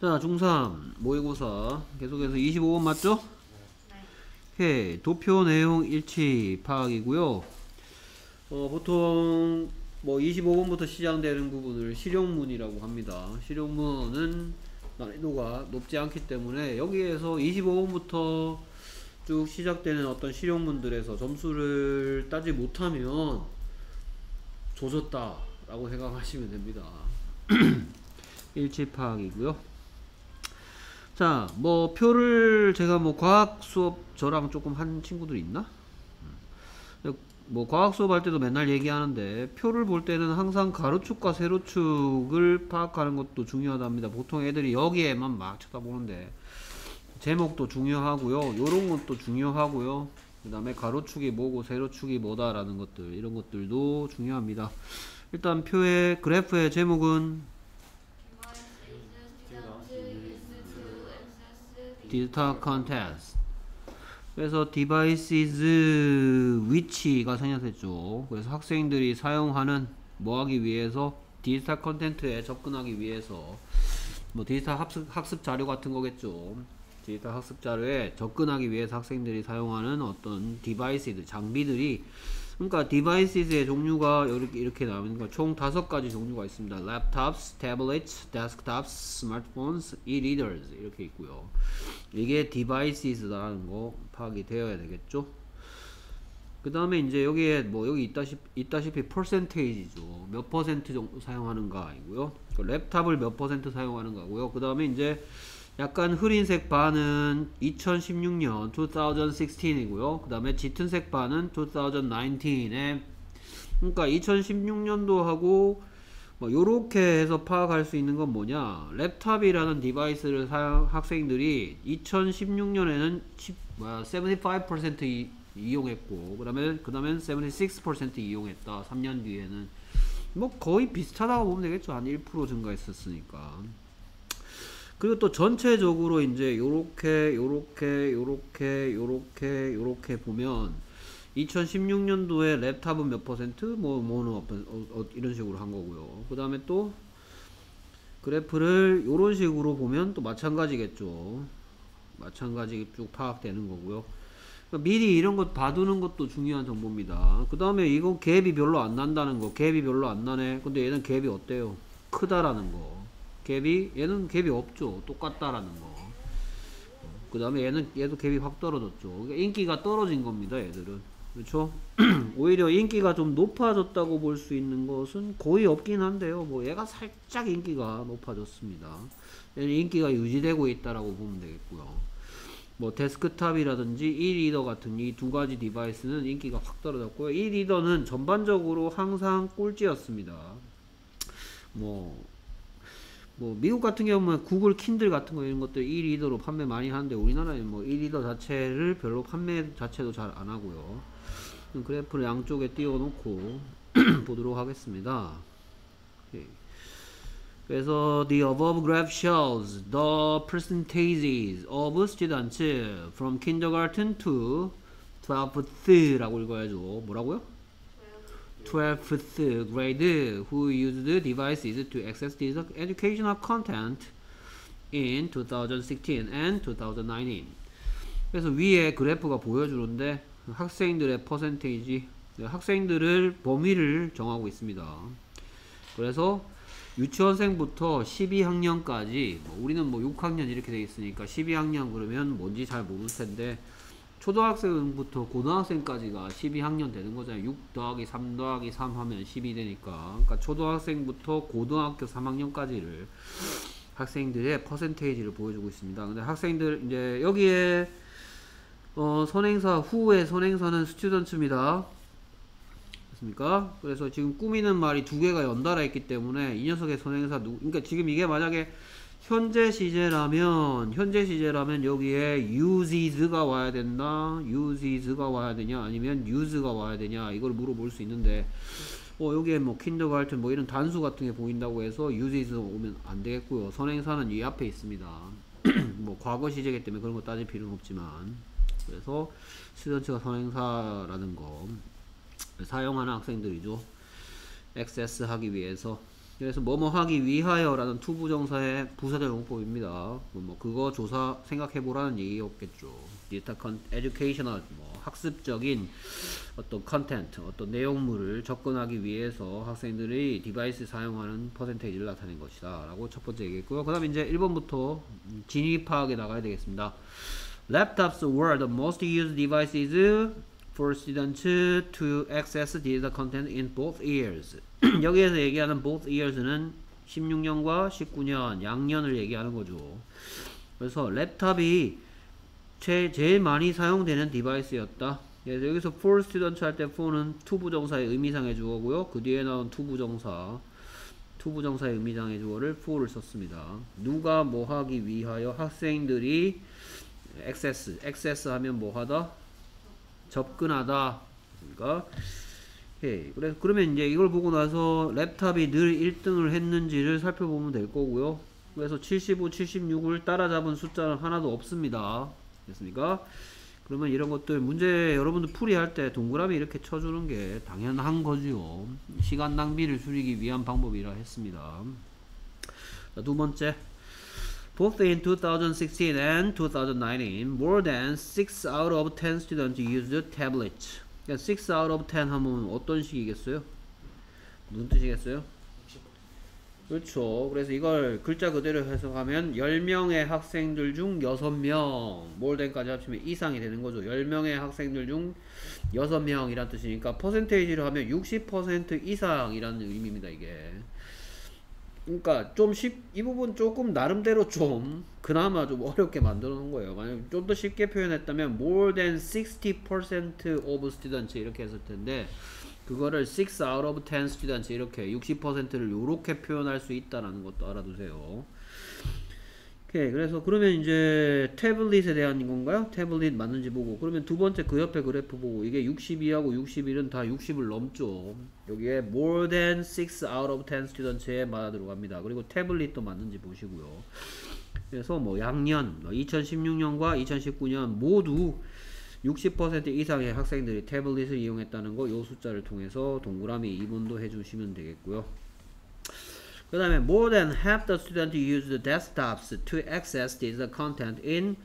자, 중3 모의고사 계속해서 25번 맞죠? 오케이. 도표 내용 일치 파악이고요. 어, 보통 뭐 25번부터 시작되는 부분을 실용문이라고 합니다. 실용문은 난이도가 높지 않기 때문에 여기에서 25번부터 쭉 시작되는 어떤 실용문들에서 점수를 따지 못하면 조졌다 라고 생각하시면 됩니다. 일치 파악이고요. 자, 뭐 표를 제가 뭐 과학 수업 저랑 조금 한 친구들 있나? 뭐 과학 수업 할 때도 맨날 얘기하는데 표를 볼 때는 항상 가로축과 세로축을 파악하는 것도 중요하답니다. 보통 애들이 여기에만 막 쳐다보는데 제목도 중요하고요. 요런 것도 중요하고요. 그 다음에 가로축이 뭐고 세로축이 뭐다라는 것들 이런 것들도 중요합니다. 일단 표의 그래프의 제목은 디지털 컨텐츠 그래서 devices which가 생략했죠. 그래서 학생들이 사용하는 뭐 하기 위해서 디지털 컨텐츠에 접근하기 위해서 뭐 디지털 학습, 학습 자료 같은 거겠죠. 디지털 학습 자료에 접근하기 위해서 학생들이 사용하는 어떤 device들, 장비들이 그러니까 device의 종류가 이렇게 이렇게 나오는 총 다섯 가지 종류가 있습니다. laptops, tablets, desktops, smartphones, e-readers 이렇게 있고요. 이게 device라는 거 파악이 되어야 되겠죠. 그 다음에 이제 여기에 뭐 여기 있다시피, 있다시피 퍼센테이지죠. 몇 퍼센트 정도 사용하는가 이고요. 그 랩탑을 몇 퍼센트 사용하는가고요. 그 다음에 이제 약간 흐린색 바는 2016년 2016이고요. 그 다음에 짙은색 바는 2019에 그러니까 2016년도하고 뭐 요렇게 해서 파악할 수 있는 건 뭐냐? 랩탑이라는 device를 사용 학생들이 2016년에는 10, 뭐야, 75% 이, 이용했고 그 다음에 그 다음엔 76% 이용했다. 3년 뒤에는. 뭐 거의 비슷하다고 보면 되겠죠. 한 1% 증가했었으니까 그리고 또 전체적으로 이제 요렇게 요렇게 요렇게 요렇게 요렇게 보면 2016년도에 랩탑은 몇 퍼센트? 뭐 뭐는 어, 어, 이런 식으로 한 거고요. 그 다음에 또 그래프를 요런 식으로 보면 또 마찬가지겠죠. 마찬가지 쭉 파악되는 거고요. 그러니까 미리 이런 것 봐두는 것도 중요한 정보입니다. 그 다음에 이거 갭이 별로 안 난다는 거. 갭이 별로 안 나네. 근데 얘는 갭이 어때요? 크다라는 거 갭이 얘는 갭이 없죠. 똑같다라는 거. 그 다음에 얘는 얘도 갭이 확 떨어졌죠. 그러니까 인기가 떨어진 겁니다. 얘들은 그렇죠. 오히려 인기가 좀 높아졌다고 볼 수 있는 것은 거의 없긴 한데요. 뭐 얘가 살짝 인기가 높아졌습니다. 얘는 인기가 유지되고 있다라고 보면 되겠고요. 뭐 데스크탑이라든지 e-reader 같은 이 두 가지 device는 인기가 확 떨어졌고요. e-reader는 전반적으로 항상 꼴찌였습니다. 뭐 뭐 미국 같은 경우는 구글 킨들 같은 거 이런 것들 1리더로 판매 많이 하는데 우리나라는 뭐 1리더 자체를 별로 판매 자체도 잘 안 하고요. 그래프를 양쪽에 띄워 놓고 보도록 하겠습니다. 그래서 the above graph shows the percentages of students from kindergarten to 12th라고 읽어야죠. 뭐라고요? 12th grade who used devices to access this educational content in 2016 and 2019. 그래서 위에 그래프가 보여주는데 학생들의 퍼센테이지 학생들을 범위를 정하고 있습니다. 그래서 유치원생부터 12학년까지 뭐 우리는 뭐 6학년 이렇게 돼 있으니까 12학년 그러면 뭔지 잘 모를 텐데 초등학생부터 고등학생까지가 12학년 되는 거잖아요. 6 더하기 3 더하기 3 하면 10이 되니까. 그러니까 초등학생부터 고등학교 3학년까지를 학생들의 퍼센테이지를 보여주고 있습니다. 근데 학생들 이제 여기에 어, 선행사 후의 선행사는 스튜던트입니다. 맞습니까? 그래서 지금 꾸미는 말이 두 개가 연달아 있기 때문에 이 녀석의 선행사 누구 그러니까 지금 이게 만약에 현재 시제라면 현재 시제라면 여기에 uses가 와야 된다? uses가 와야 되냐? 아니면 use가 와야 되냐? 이걸 물어볼 수 있는데 어 여기에 뭐 kindergarten 뭐 이런 단수 같은 게 보인다고 해서 uses 오면 안 되겠고요. 선행사는 이 앞에 있습니다. 뭐 과거 시제기 때문에 그런 거 따질 필요는 없지만. 그래서 student가 선행사라는 거 사용하는 학생들이죠. access 하기 위해서 그래서 뭐뭐 하기 위하여라는 투부정사의 부사적 용법입니다. 뭐, 뭐 그거 조사 생각해 보라는 얘기였겠죠. digital con educational 뭐 학습적인 어떤 content, 어떤 내용물을 접근하기 위해서 학생들이 device 사용하는 퍼센테이지를 나타낸 것이다. 라고 첫 번째 얘기했고요. 그 다음에 이제 1번부터 진입하게 나가야 되겠습니다. Laptops were the most used devices for students to access digital content in both years. 여기에서 얘기하는 both years는 16년과 19년 양년을 얘기하는 거죠. 그래서 랩탑이 제, 제일 많이 사용되는 device였다. 그래서 여기서 for students 할 때 for는 투부정사의 의미상의 주어고요. 그 뒤에 나온 투부정사 투부정사의 의미상의 주어를 for를 썼습니다. 누가 뭐 하기 위하여 학생들이 access, access 하면 뭐 하다? 접근하다. 그러니까 오케이. 그래 그러면 이제 이걸 보고 나서 랩탑이 늘 1등을 했는지를 살펴보면 될 거고요. 그래서 75, 76을 따라잡은 숫자는 하나도 없습니다. 됐습니까? 그러면 이런 것들 문제 여러분들 풀이할 때 동그라미 이렇게 쳐주는 게 당연한 거지요. 시간 낭비를 줄이기 위한 방법이라 했습니다. 자, 두 번째. Both in 2016 and 2019, more than 6 out of 10 students used tablets. 그러니까 6 out of 10 하면 어떤 식이겠어요? 무슨 뜻이겠어요? 그렇죠. 그래서 이걸 글자 그대로 해석하면 10명의 학생들 중 6명, more than까지 합치면 이상이 되는 거죠. 10명의 학생들 중 6명이란 뜻이니까 퍼센테이지로 하면 60% 이상이라는 의미입니다, 이게. 그러니까 좀 쉽, 이 부분 조금 나름대로 좀 그나마 좀 어렵게 만들어 놓은 거예요. 만약 좀 더 쉽게 표현했다면 more than 60% of students 이렇게 했을 텐데 그거를 6 out of 10 students 이렇게 60%를 이렇게 표현할 수 있다라는 것도 알아두세요. 오케이. 그래서 그러면 이제 태블릿에 대한 건가요? 태블릿 맞는지 보고 그러면 두 번째 그 옆에 그래프 보고 이게 62하고 61은 다 60을 넘죠. 여기에 more than 6 out of 10 students에 맞아 들어갑니다. 그리고 태블릿도 맞는지 보시고요. 그래서 뭐 양년 2016년과 2019년 모두 60% 이상의 학생들이 태블릿을 이용했다는 거 이 숫자를 통해서 동그라미 2번도 해주시면 되겠고요. 그 다음에 more than half the students used desktops to access digital content in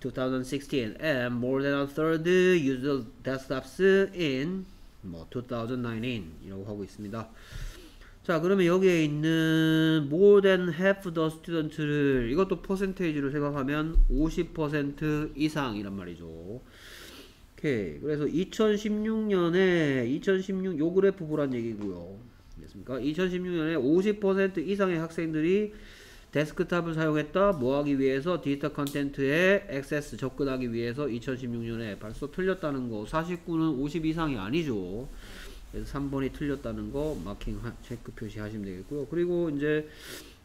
2016 and more than a third used desktops in 뭐 2019 이라고 하고 있습니다. 자 그러면 여기에 있는 more than half the students를 이것도 퍼센테이지로 생각하면 50% 이상이란 말이죠. 오케이 그래서 2016년에 2016 요 그래프 보란 얘기고요. 됐습니까? 2016년에 50% 이상의 학생들이 데스크탑을 사용했다. 뭐 하기 위해서 디지털 컨텐츠에 access 접근하기 위해서 2016년에 벌써 틀렸다는 거. 49는 50 이상이 아니죠. 그래서 3번이 틀렸다는 거 마킹 하, 체크 표시하시면 되겠고요. 그리고 이제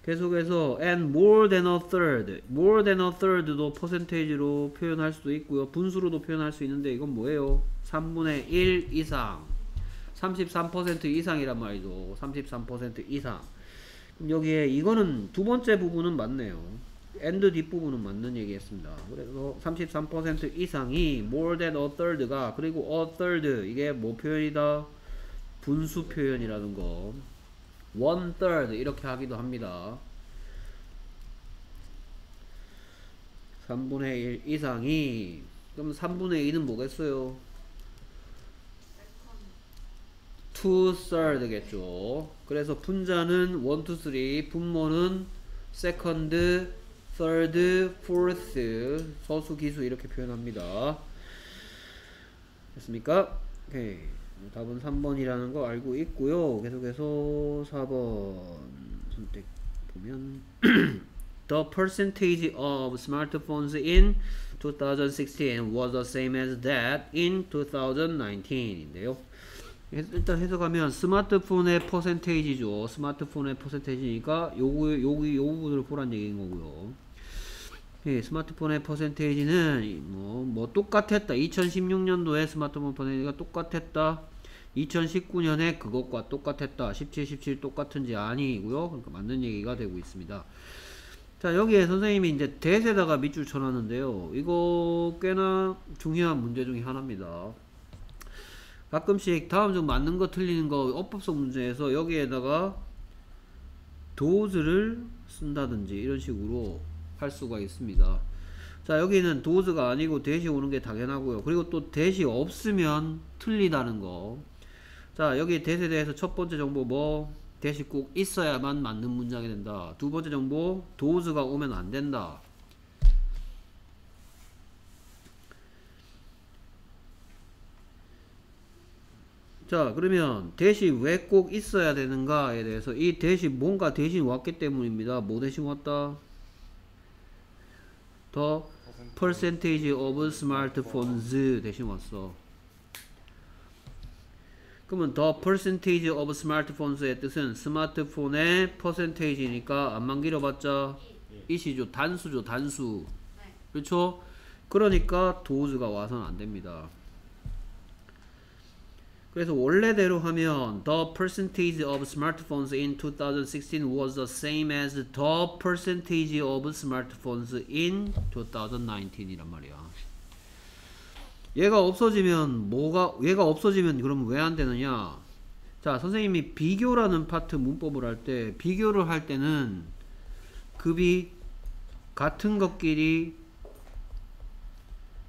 계속해서 and more than a third, more than a third도 퍼센테이지로 표현할 수도 있고요. 분수로도 표현할 수 있는데 이건 뭐예요? 3분의 1 이상. 33% 이상이란 말이죠. 33% 이상. 여기에 이거는 두 번째 부분은 맞네요. and 뒷부분은 맞는 얘기했습니다. 그래서 33% 이상이 more than a third가 그리고 a third 이게 뭐 표현이다? 분수 표현이라는 거. one third 이렇게 하기도 합니다. 3분의 1 이상이 그럼 3분의 2는 뭐겠어요? Two third겠죠. 그래서 분자는 1, 2, 3, 분모는 second, third, fourth, 서수, 기수 이렇게 표현합니다. 됐습니까? 오케이. 답은 3번이라는 거 알고 있고요. 계속해서 4번 선택 보면 The percentage of smartphones in 2016 was the same as that in 2019인데요. 일단 해석하면 스마트폰의 퍼센테이지죠. 스마트폰의 퍼센테이지니까 요거 여기 요 부분을 보란 얘기인 거고요. 예, 스마트폰의 퍼센테이지는 뭐, 뭐 똑같았다. 2016년도에 스마트폰 퍼센테이지가 똑같았다. 2019년에 그것과 똑같았다. 17, 17 똑같은지 아니고요. 그러니까 맞는 얘기가 되고 있습니다. 자 여기에 선생님이 이제 대세다가 밑줄 쳐놨는데요. 이거 꽤나 중요한 문제 중에 하나입니다. 가끔씩 다음 중 맞는 거 틀리는 거 어법성 문제에서 여기에다가 does를 쓴다든지 이런 식으로 할 수가 있습니다. 자 여기는 does가 아니고 대시 오는 게 당연하고요. 그리고 또 대시 없으면 틀리다는 거. 자 여기 대시에 대해서 첫 번째 정보 뭐 대시 꼭 있어야만 맞는 문장이 된다. 두 번째 정보 does가 오면 안 된다. 자 그러면 대신 왜 꼭 있어야 되는가에 대해서 이 대신 뭔가 대신 왔기 때문입니다. 뭐 대신 왔다? 더 percentage of smartphones 대신 왔어. 그러면 더 percentage of smartphones의 뜻은 스마트폰의 percentage니까 안만 길어봤자 이시죠. 단수죠 단수. 그렇죠? 그러니까 도즈가 와서는 안 됩니다 그래서 원래대로 하면 the percentage of smartphones in 2016 was the same as the percentage of smartphones in 2019 이란 말이야. 얘가 없어지면 뭐가 얘가 없어지면 그러면 왜안 되느냐? 자, 선생님이 비교라는 파트 문법을 할 때 비교를 할 때는 급이 같은 것끼리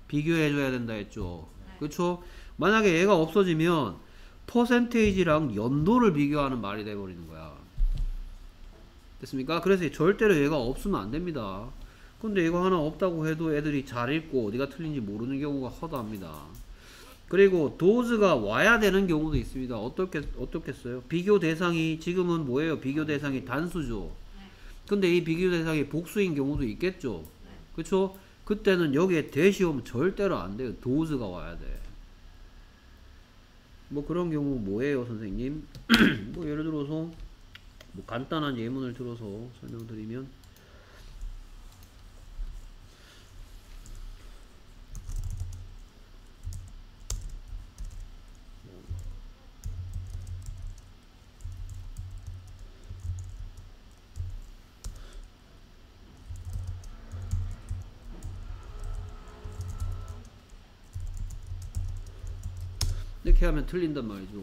비교해 줘야 된다 했죠. 그렇죠? 만약에 얘가 없어지면 퍼센테이지랑 연도를 비교하는 말이 돼버리는 거야. 됐습니까? 그래서 절대로 얘가 없으면 안 됩니다. 근데 이거 하나 없다고 해도 애들이 잘 읽고 어디가 틀린지 모르는 경우가 허다합니다. 그리고 도즈가 와야 되는 경우도 있습니다. 어떻게 어떻겠어요? 비교 대상이 지금은 뭐예요? 비교 대상이 단수죠. 근데 이 비교 대상이 복수인 경우도 있겠죠. 그렇죠? 그때는 여기에 대시 오면 절대로 안 돼요. 도즈가 와야 돼. 뭐 그런 경우 뭐예요 선생님? 뭐 예를 들어서 뭐 간단한 예문을 들어서 설명드리면 이렇게 하면 틀린단 말이죠.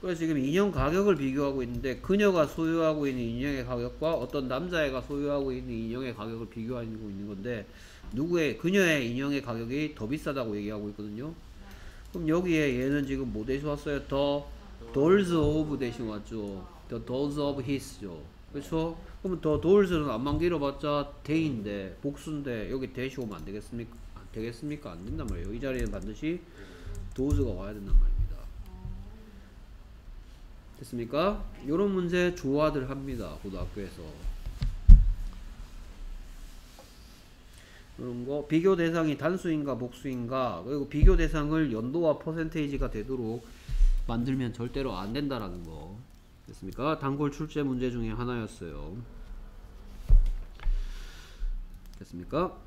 그래서 지금 인형 가격을 비교하고 있는데 그녀가 소유하고 있는 인형의 가격과 어떤 남자애가 소유하고 있는 인형의 가격을 비교하고 있는 건데 누구의 그녀의 인형의 가격이 더 비싸다고 얘기하고 있거든요. 그럼 여기에 얘는 지금 뭐 대신 왔어요? 더 dolls of 대신 왔죠. the dolls of his죠. 그렇죠? 그러면 더 dolls는 안만 길어봤자 대인데 복수인데 여기 대시 오면 안 되겠습니까? 안 되겠습니까? 안 된단 말이에요. 이 자리에는 반드시 도즈가 와야 된단 말입니다. 됐습니까? 이런 문제 좋아들 합니다. 고등학교에서. 이런 거 비교 대상이 단수인가 복수인가 그리고 비교 대상을 연도와 퍼센테이지가 되도록 만들면 절대로 안 된다라는 거 됐습니까? 단골 출제 문제 중에 하나였어요. 됐습니까?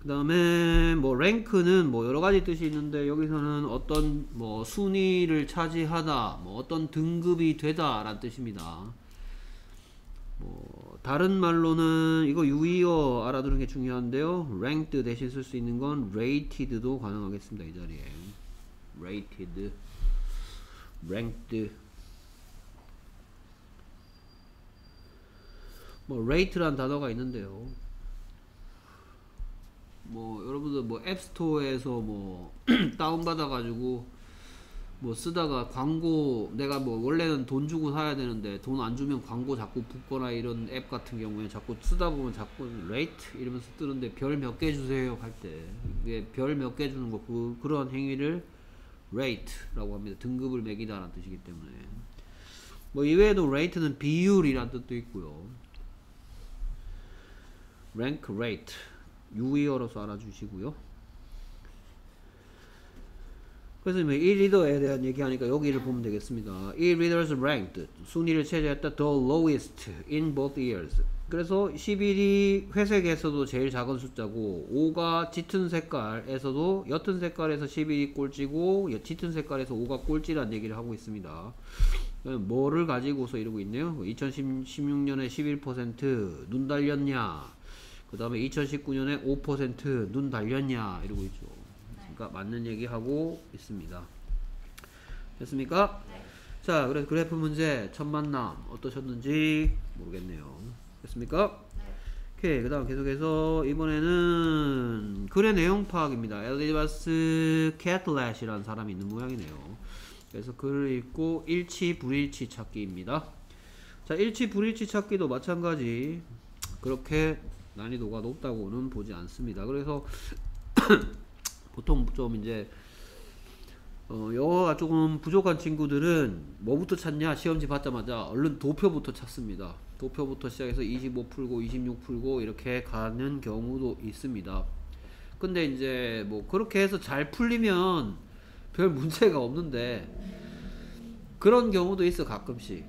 그 다음에 뭐 랭크는 뭐 여러 가지 뜻이 있는데 여기서는 어떤 뭐 순위를 차지하다 뭐 어떤 등급이 되다 라는 뜻입니다. 뭐 다른 말로는 이거 유의어 알아두는 게 중요한데요. ranked 대신 쓸 수 있는 건 rated도 가능하겠습니다 이 자리에. rated ranked. 뭐 rate란 단어가 있는데요 뭐 여러분들 뭐 앱스토어에서 뭐 다운받아 가지고 뭐 쓰다가 광고 내가 뭐 원래는 돈 주고 사야 되는데 돈 안 주면 광고 자꾸 붙거나 이런 앱 같은 경우에 자꾸 쓰다 보면 자꾸 rate 이러면서 뜨는데 별 몇 개 주세요 할 때. 이게 별 몇 개 주는 거 그, 그런 행위를 rate라고 합니다. 등급을 매기다라는 뜻이기 때문에. 뭐 이외에도 rate는 비율이란 뜻도 있고요. rank rate 유의어로서 알아주시고요. 그래서 뭐이 리더에 대한 얘기하니까 여기를 보면 되겠습니다. 이 readers ranked 순위를 차지했다 the lowest in both years. 그래서 11이 회색에서도 제일 작은 숫자고 5가 짙은 색깔에서도 옅은 색깔에서 11이 꼴찌고 짙은 색깔에서 5가 꼴찌란 얘기를 하고 있습니다. 뭐를 가지고서 이러고 있네요. 2016년에 11%눈 달렸냐 그 다음에 2019년에 5%눈 달렸냐 이러고 있죠. 그러니까 맞는 얘기하고 있습니다. 됐습니까? 네. 자, 그래서 그래프 문제 첫 만남 어떠셨는지 모르겠네요. 됐습니까? 오케이. 그 다음 계속해서 이번에는 글의 내용 파악입니다. 엘리자베스 캐틀렛이라는 사람이 있는 모양이네요. 그래서 글을 읽고 일치, 불일치 찾기입니다. 자, 일치, 불일치 찾기도 마찬가지. 그렇게 난이도가 높다고는 보지 않습니다. 그래서 보통 좀 이제 어, 영어가 조금 부족한 친구들은 뭐부터 찾냐 시험지 받자마자 얼른 도표부터 찾습니다. 도표부터 시작해서 25 풀고 26 풀고 이렇게 가는 경우도 있습니다. 근데 이제 뭐 그렇게 해서 잘 풀리면 별 문제가 없는데 그런 경우도 있어 가끔씩.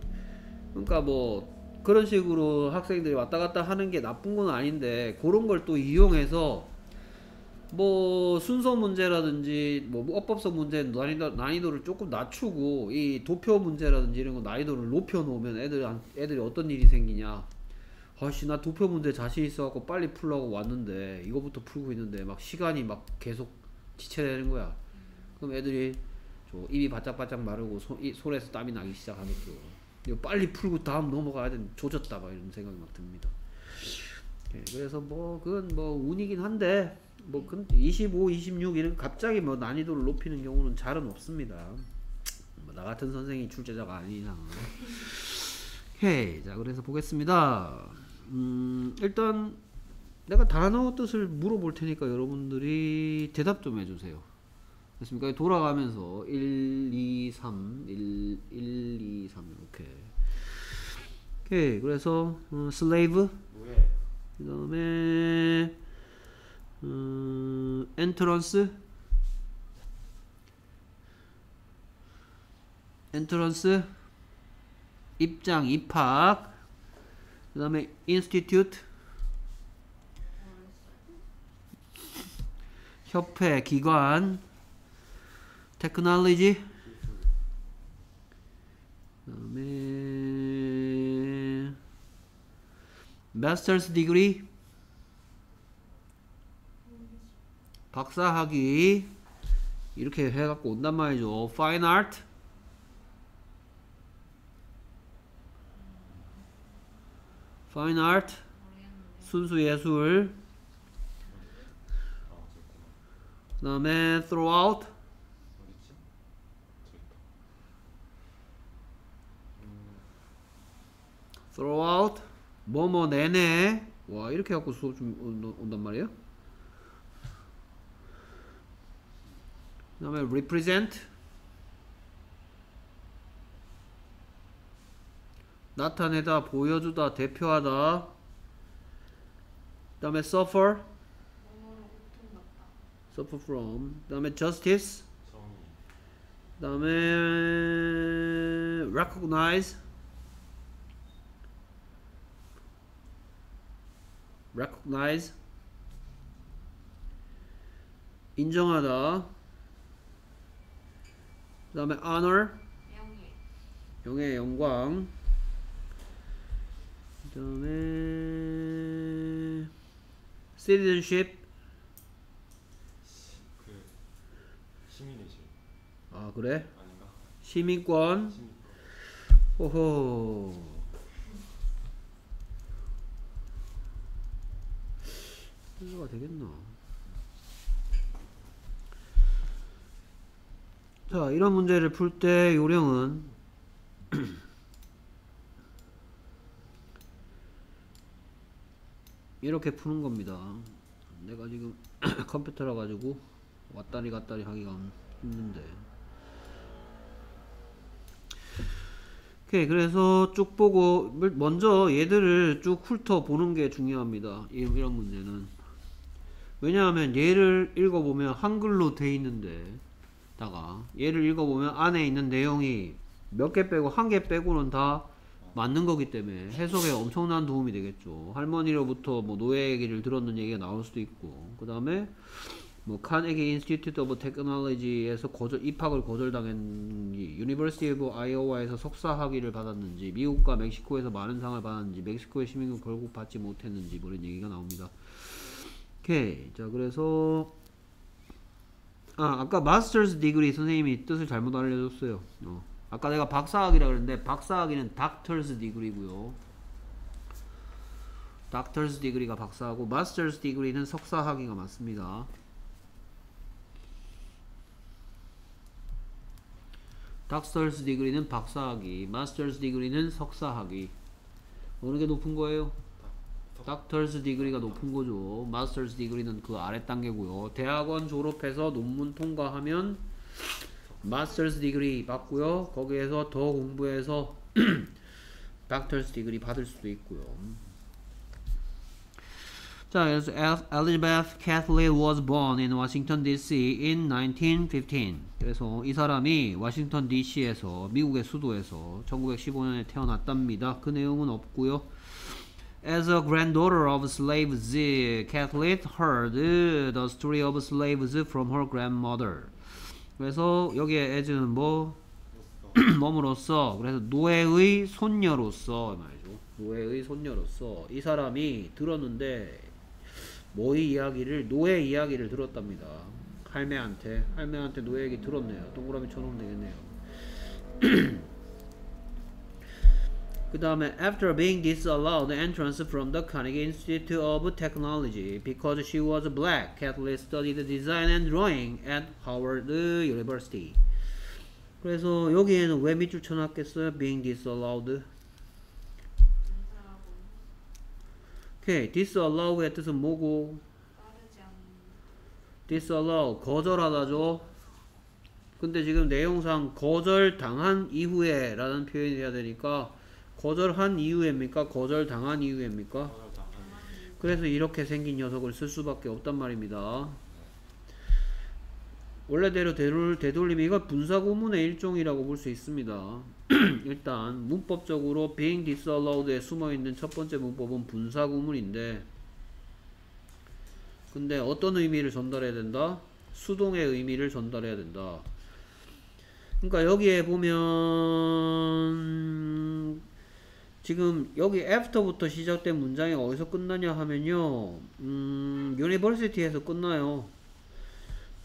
그러니까 뭐 그런 식으로 학생들이 왔다 갔다 하는 게 나쁜 건 아닌데 그런 걸 또 이용해서 뭐 순서 문제라든지 뭐 어법성 문제 난이도, 난이도를 조금 낮추고 이 도표 문제라든지 이런 거 난이도를 높여 놓으면 애들 애들이 어떤 일이 생기냐. 아씨 나 도표 문제 자신 있어갖고 빨리 풀라고 왔는데 이거부터 풀고 있는데 막 시간이 막 계속 지체되는 거야. 그럼 애들이 저 입이 바짝바짝 마르고 손, 이, 손에서 땀이 나기 시작하겠죠 이거 빨리 풀고 다음 넘어가야 되는 조졌다 막 이런 생각이 막 듭니다 예, 그래서 뭐 그건 뭐 운이긴 한데 뭐 25, 26 이런 갑자기 뭐 난이도를 높이는 경우는 잘은 없습니다. 뭐 나 같은 선생이 출제자가 이상. 오케이. 자, 그래서 보겠습니다. 음, 일단 내가 단어 뜻을 물어볼 테니까 여러분들이 대답 좀 해주세요. 됐습니까? 돌아가면서 1, 2, 3, 1, 1, 2, 3 이렇게. 오케이. 그래서 어, slave. 그 다음에 음, 엔트런스 Entrance 입장 입학 그 다음에 institute 협회 기관 technology. 그 다음에 master's degree. 박사학위. 이렇게 해갖고 온단 말이죠. Fine Art. Fine 순수 예술. 그 다음에 Throughout Throughout 뭐뭐 내내 와 이렇게 해갖고 수업 좀 온단 말이에요. 그 다음에 represent 나타내다 보여주다 대표하다 그 다음에 suffer suffer from 그 다음에 justice 그 다음에 recognize recognize 인정하다 그 다음에 honor 영예 영광 그 다음에 citizenship 그 시민의식 아 그래? 아닌가? 시민권 시민권 호호 이거가 되겠나? 자 이런 문제를 풀 때 요령은 이렇게 푸는 겁니다. 내가 지금 컴퓨터라 가지고 왔다리 갔다리 하기가 힘든데. 오케이 그래서 쭉 보고 먼저 얘들을 쭉 훑어 보는 게 중요합니다. 이런 문제는 왜냐하면 얘를 읽어보면 한글로 돼 있는데 다가 얘를 읽어보면 안에 있는 내용이 몇 개 빼고 한 개 빼고는 다 맞는 거기 때문에 해석에 엄청난 도움이 되겠죠. 할머니로부터 뭐 노예 얘기를 들었는 얘기가 나올 수도 있고 그 다음에 뭐 Carnegie Institute of Technology에서 거절 입학을 거절당했는지 University of Iowa에서 석사 학위를 받았는지 미국과 멕시코에서 많은 상을 받았는지 멕시코의 시민권 결국 받지 못했는지 뭐 이런 얘기가 나옵니다. 오케이 자 그래서 아, 아까 마스터스 디그리 선생님이 뜻을 잘못 알려줬어요. 어, 아까 내가 박사학위라 그랬는데 박사학위는 doctor's degree고요. doctor's degree가 박사하고 master's degree는 석사학위가 맞습니다. doctor's degree는 박사학위, master's degree는 석사학위. 어느 게 높은 거예요? Doctor's degree가 높은 거죠. master's degree는 그 아래 단계고요. 대학원 졸업해서 논문 통과하면 master's degree 받고요. 거기에서 더 공부해서 doctor's degree 받을 수도 있고요. 자, 그래서 El- Elizabeth Kathleen was born in Washington D.C. in 1915. 그래서 이 사람이 워싱턴 D.C.에서 미국의 수도에서 1915년에 태어났답니다. 그 내용은 없고요. As a granddaughter of slaves, Kathleen heard the story of slaves from her grandmother. 그래서 여기에 as는 뭐 몸으로써 그래서 노예의 손녀로서 말이죠. 노예의 손녀로서 이 사람이 들었는데 뭐의 이야기를 노예 이야기를 들었답니다. 할매한테 할매한테 노예 얘기 들었네요. 동그라미 쳐놓으면 되겠네요. 그 다음에 after being disallowed entrance from the Carnegie Institute of Technology because she was black, Kathleen studied design and drawing at Howard University. 그래서 여기에는 왜 밑줄 쳐놨겠어요? being disallowed. 오케이, disallow의 뜻은 뭐고? disallow 거절하다죠. 근데 지금 내용상 거절당한 이후에 라는 표현이 돼야 되니까 거절한 이후에입니까? 거절당한 당한 그래서 이렇게 생긴 녀석을 쓸 수밖에 없단 말입니다. 원래대로 되돌, 되돌리면 이거 분사구문의 일종이라고 볼 수 있습니다. 일단 문법적으로 being disallowed에 숨어있는 첫 번째 문법은 분사구문인데 근데 어떤 의미를 전달해야 된다? 수동의 의미를 전달해야 된다. 그러니까 여기에 보면 지금 여기 after부터 시작된 문장이 어디서 끝나냐 하면요. 음, university에서 끝나요.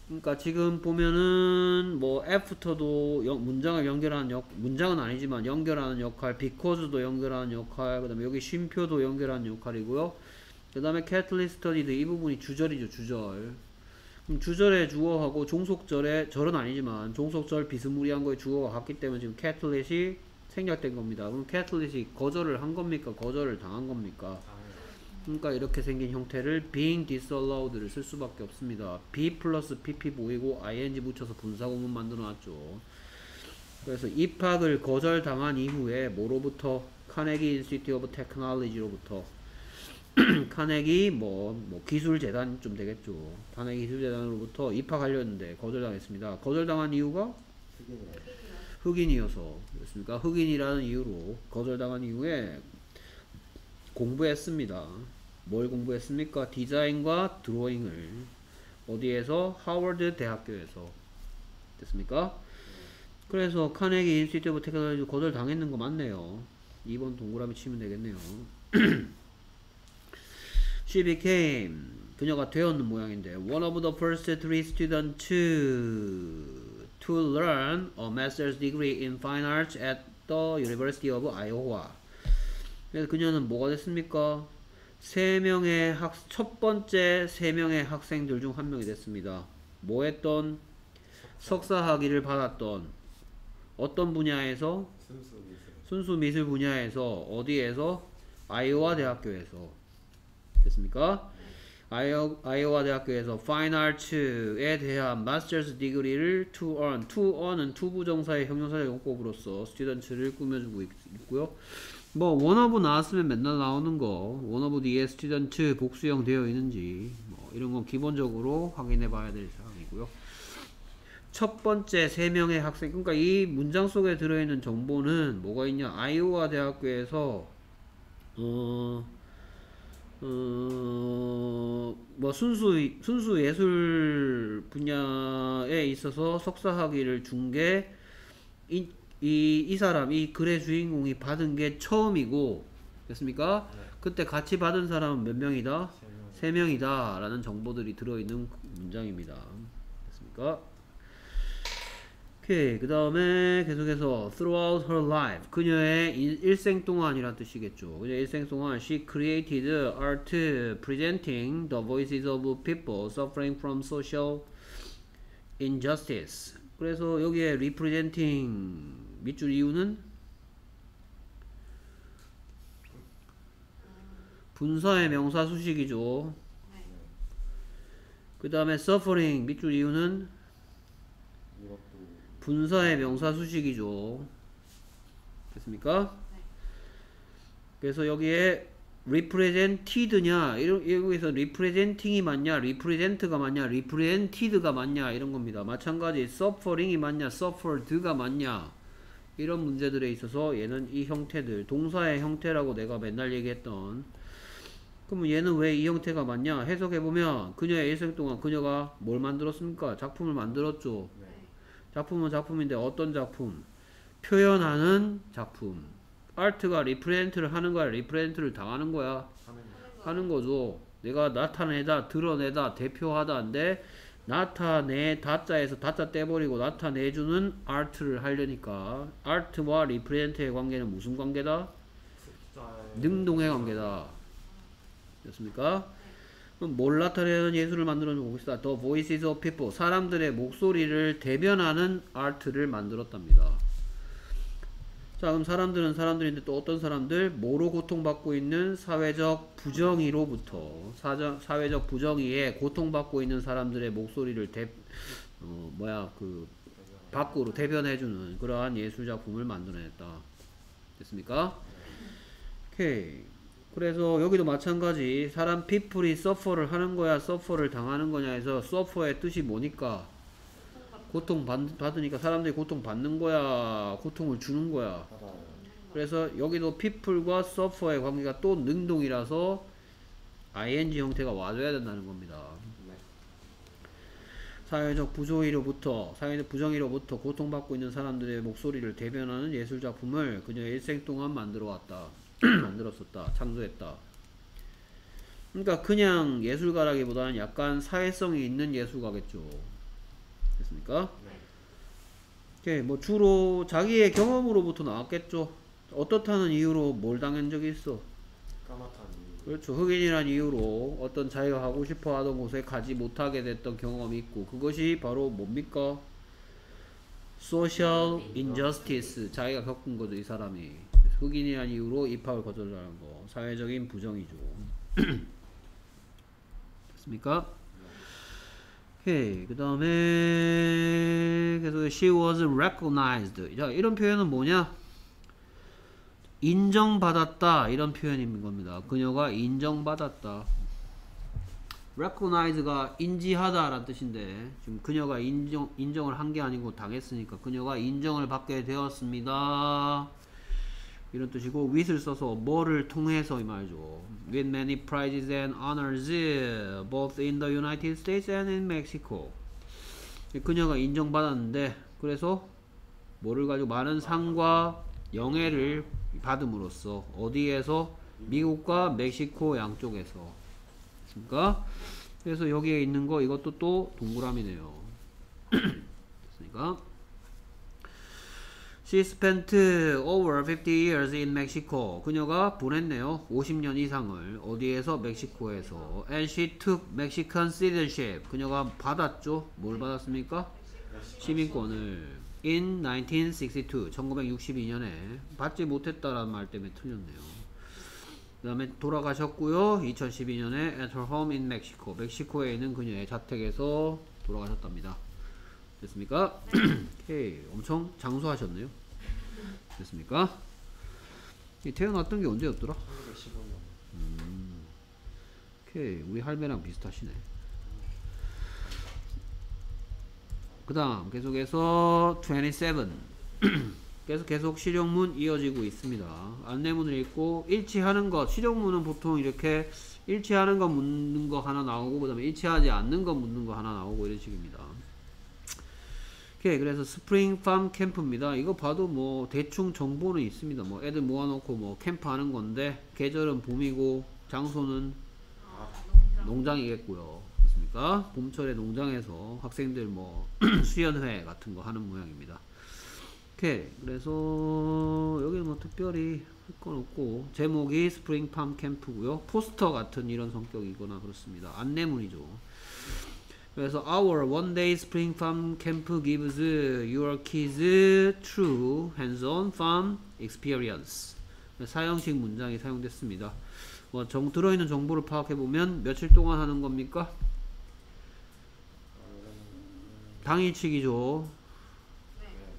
그러니까 지금 보면은 뭐 after도 여- 문장을 연결하는 역 문장은 아니지만 연결하는 역할, because도 연결하는 역할, 그 다음에 여기 쉼표도 연결하는 역할이고요. 그 다음에 catalyst studied 이 부분이 주절이죠, 주절. 주절에 주어하고 종속절에 절은 아니지만 종속절 비스무리한 거에 주어가 같기 때문에 지금 catalyst이 생략된 겁니다. 그럼 catalyst이 거절을 한 겁니까? 거절을 당한 겁니까? 당해요. 그러니까 이렇게 생긴 형태를 being disallowed를 쓸 수밖에 없습니다. be 플러스 pp 보이고 ing 붙여서 분사구문 만들어 놨죠. 그래서 입학을 거절당한 이후에 뭐로부터 Carnegie Institute of Technology로부터 카네기 뭐, 뭐 기술재단 좀 되겠죠. 카네기 기술재단으로부터 입학하려는데 거절당했습니다. 거절당한 이유가 흑인이어서 그렇습니까? 흑인이라는 이유로 거절당한 이후에 공부했습니다. 뭘 공부했습니까? 디자인과 드로잉을 어디에서? 하워드 대학교에서 됐습니까? 그래서 Carnegie Institute of Technology 거절 당했는 거 맞네요. 2번 동그라미 치면 되겠네요. She became 그녀가 되었는 모양인데 one of the first three students to, earn a master's degree in fine arts at the University of Iowa. 그래서 그녀는 뭐가 됐습니까? 세 명의 학, 첫 번째 세 명의 학생들 중 한 명이 됐습니다. 뭐 했던? 석사 학위를 받았던 어떤 분야에서? 순수 미술 분야에서 어디에서? 아이오와 대학교에서 됐습니까? 아이오, 아이오와 대학교에서 Fine Arts에 대한 master's degree를 to earn, to earn은 투부정사의 형용사적 용법으로서 student를 꾸며주고 있, 있고요. 뭐 one of 나왔으면 맨날 나오는 거 one of 뒤에 student 복수형 되어 있는지 뭐 이런 건 기본적으로 확인해 봐야 될 사항이고요. 첫 번째 세 명의 학생 그러니까 이 문장 속에 들어있는 정보는 뭐가 있냐 아이오와 대학교에서 어, 어, 뭐 순수 순수 예술 분야에 있어서 석사 학위를 준 게 이 이 이 사람 이 글의 주인공이 받은 게 처음이고 됐습니까? 네. 그때 같이 받은 사람은 몇 명이다? 세 명. 세 명이다 라는 정보들이 들어있는 문장입니다. 됐습니까? 오케이 그 다음에 계속해서 throughout her life 그녀의 일- 일생 동안이란 뜻이겠죠 그녀 일생 동안 she created art presenting the voices of people suffering from social injustice 그래서 여기에 representing 밑줄 이유는 분사의 명사 수식이죠 그 다음에 suffering 밑줄 이유는 분사의 명사 수식이죠. 됐습니까? 그래서 여기에 represented냐 이런 여기서 representing이 맞냐, represent가 맞냐, represented가 맞냐 이런 겁니다. 마찬가지 suffering이 맞냐, suffered가 맞냐 이런 문제들에 있어서 얘는 이 형태들 동사의 형태라고 내가 맨날 얘기했던 그러면 얘는 왜 이 형태가 맞냐 해석해보면 그녀의 일생 동안 그녀가 뭘 만들었습니까? 작품을 만들었죠. 네. 작품은 작품인데 어떤 작품? 표현하는 작품. art가 represent를 하는 거야, represent를 당하는 거야. 하는 거죠. 내가 나타내다, 드러내다, 대표하다인데 나타내다자에서 다자 떼버리고 나타내주는 art를 하려니까 art와 represent의 관계는 무슨 관계다? 능동의 관계다. 됐습니까? 나타내는 예술을 만들어 놓고 봅시다. The voices of people. 사람들의 목소리를 대변하는 아트를 만들었답니다. 자, 그럼 사람들은 사람들인데 또 어떤 사람들? 뭐로 고통받고 있는 사회적 부정의로부터 사정, 사회적 부정의에 고통받고 있는 사람들의 목소리를 대, 어, 뭐야, 그, 밖으로 대변해주는 그러한 예술 작품을 만들어냈다. 됐습니까? 오케이. 그래서 여기도 마찬가지 사람 피플이 서퍼를 하는 거야 서퍼를 당하는 거냐 해서 서퍼의 뜻이 뭐니까 고통 받, 받으니까 사람들이 고통 받는 거야 고통을 주는 거야. 그래서 여기도 people과 suffer의 관계가 또 능동이라서 ing 형태가 와줘야 된다는 겁니다 네. 사회적 부조의로부터 사회적 부정의로부터 고통받고 있는 사람들의 목소리를 대변하는 예술 작품을 그녀의 일생 동안 만들어 왔다. 만들었었다. 창조했다. 그러니까 그냥 예술가라기보다는 약간 사회성이 있는 예술가겠죠. 됐습니까? 네. 오케이, 뭐 주로 자기의 경험으로부터 나왔겠죠. 어떻다는 이유로 뭘 당한 적이 있어? 그렇죠. 흑인이란 이유로 어떤 자기가 가고 싶어 하던 곳에 가지 못하게 됐던 경험이 있고 그것이 바로 뭡니까? social injustice 자기가 겪은 거죠 이 사람이 흑인이란 이유로 입학을 거절하는 거 사회적인 부정이죠 됐습니까? 오케이 그 다음에 계속 she was recognized 자 이런 표현은 뭐냐 인정받았다 이런 표현인 겁니다. 그녀가 인정받았다. recognize가 인지하다 라는 뜻인데 지금 그녀가 인정 인정을 한 게 아니고 당했으니까 그녀가 인정을 받게 되었습니다. 이런 뜻이고 with를 써서 뭐를 통해서 이 말이죠. with many prizes and honors both in the United States and in Mexico. 그녀가 인정받았는데 그래서 뭐를 가지고 많은 상과 영예를 받음으로써 어디에서 미국과 멕시코 양쪽에서 됐습니까? 그래서 여기에 있는 거 이것도 또 동그라미네요. 됐습니까? She spent over 50 years in Mexico. 그녀가 보냈네요. 50년 이상을 어디에서 멕시코에서. And she took Mexican citizenship. 그녀가 받았죠. 뭘 받았습니까? 시민권을 in 1962 1962년에 받지 못했다라는 말 때문에 틀렸네요. 그 다음에 돌아가셨고요. 2012년에 at her home in Mexico 멕시코에 있는 그녀의 자택에서 돌아가셨답니다. 됐습니까? 오케이 엄청 장수하셨네요. 됐습니까? 이 태어났던 게 언제였더라? 1915년. 오케이 우리 할매랑 비슷하시네. 그 다음 계속해서 27 계속 계속 실용문 이어지고 있습니다. 안내문을 읽고 일치하는 것 실용문은 보통 이렇게 일치하는 거 묻는 거 하나 나오고 그 다음에 일치하지 않는 거 묻는 거 하나 나오고 이런 식입니다. 오케이 그래서 Spring Farm Camp입니다. 이거 봐도 뭐 대충 정보는 있습니다. 뭐 애들 모아놓고 뭐 캠프 하는 건데 계절은 봄이고 장소는 농장이겠고요. 됐습니까? 봄철에 농장에서 학생들 뭐 수련회 같은 거 하는 모양입니다. 오케이. 그래서 여기는 뭐 특별히 할 건 없고 제목이 Spring Farm Camp고요. 포스터 같은 이런 성격이거나 그렇습니다. 안내문이죠. 그래서 our one day spring farm camp gives your kids true hands-on farm experience. 사형식 문장이 사용됐습니다. 뭐 정, 들어있는 정보를 파악해 보면 며칠 동안 하는 겁니까? 당일치기죠.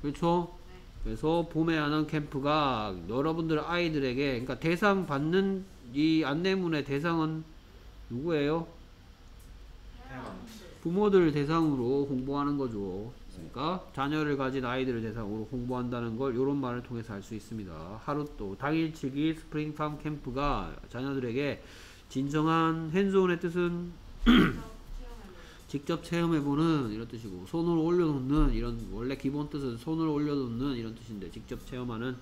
그렇죠? 그래서 봄에 하는 캠프가 여러분들 아이들에게 그러니까 대상 받는 이 안내문의 대상은 누구예요? 부모들 대상으로 홍보하는 거죠. 그러니까 자녀를 가진 아이들을 대상으로 홍보한다는 걸 이런 말을 통해서 알 수 있습니다. 하루 또 당일치기 스프링팜 캠프가 자녀들에게 진정한 핸즈온의 뜻은 직접 체험해보는 이런 뜻이고 손을 올려놓는 이런 원래 기본 뜻은 손을 올려놓는 이런 뜻인데 직접 체험하는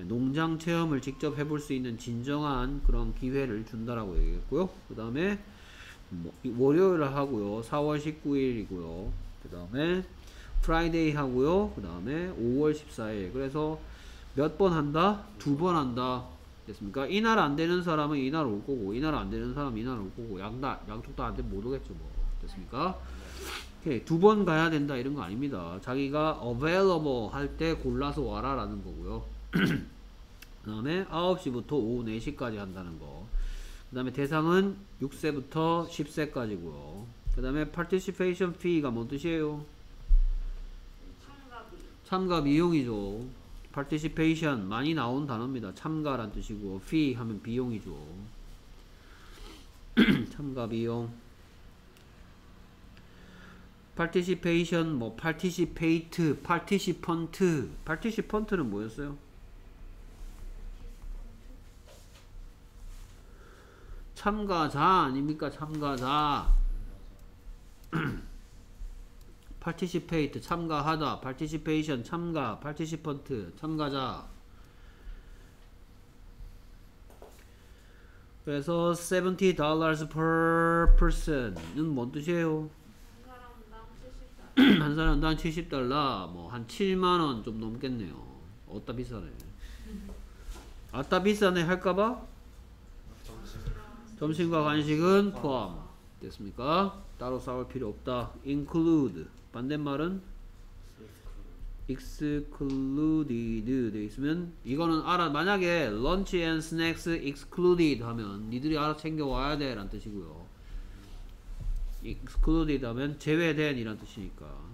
농장 체험을 직접 해볼 수 있는 진정한 그런 기회를 준다라고 얘기했고요. 그 다음에 월요일 하고요. 4월 19일이고요. 그 다음에 Friday 하고요. 그 다음에 5월 14일. 그래서 몇 번 한다? 두 번 한다. 됐습니까? 이날 안 되는 사람은 이날 올 거고, 이날 안 되는 사람은 이날 올 거고, 양 다, 양쪽 다 안 되면 못 오겠죠, 뭐. 됐습니까? 오케이. 두 번 가야 된다, 이런 거 아닙니다. 자기가 available 할 때 골라서 와라, 라는 거고요. 그 다음에 9시부터 오후 4시까지 한다는 거. 그 다음에 대상은 6세부터 10세까지고요. 그 다음에 participation fee가 뭔 뜻이에요? 참가 비용이죠. participation 많이 나온 단어입니다. 참가란 뜻이고 fee 하면 비용이죠. 참가 비용. participation 뭐 participate, participant, participant는 뭐였어요? 참가자 아닙니까? 참가자. participate 참가하다, participation 참가, participant 참가자. 그래서 $70 per person은 뭔 뜻이에요? 한 사람당 70달러, 뭐 한 7만 원 좀 넘겠네요. 어따 비싸네. 아따 비싸네 할까봐 점심과 간식은 포함 됐습니까? 따로 싸울 필요 없다. include 반대말은 excluded 돼 있으면 이거는 알아 만약에 lunch and snacks excluded 하면 니들이 알아 챙겨 와야 돼 라는 뜻이고요. excluded 하면 제외된 이란 뜻이니까.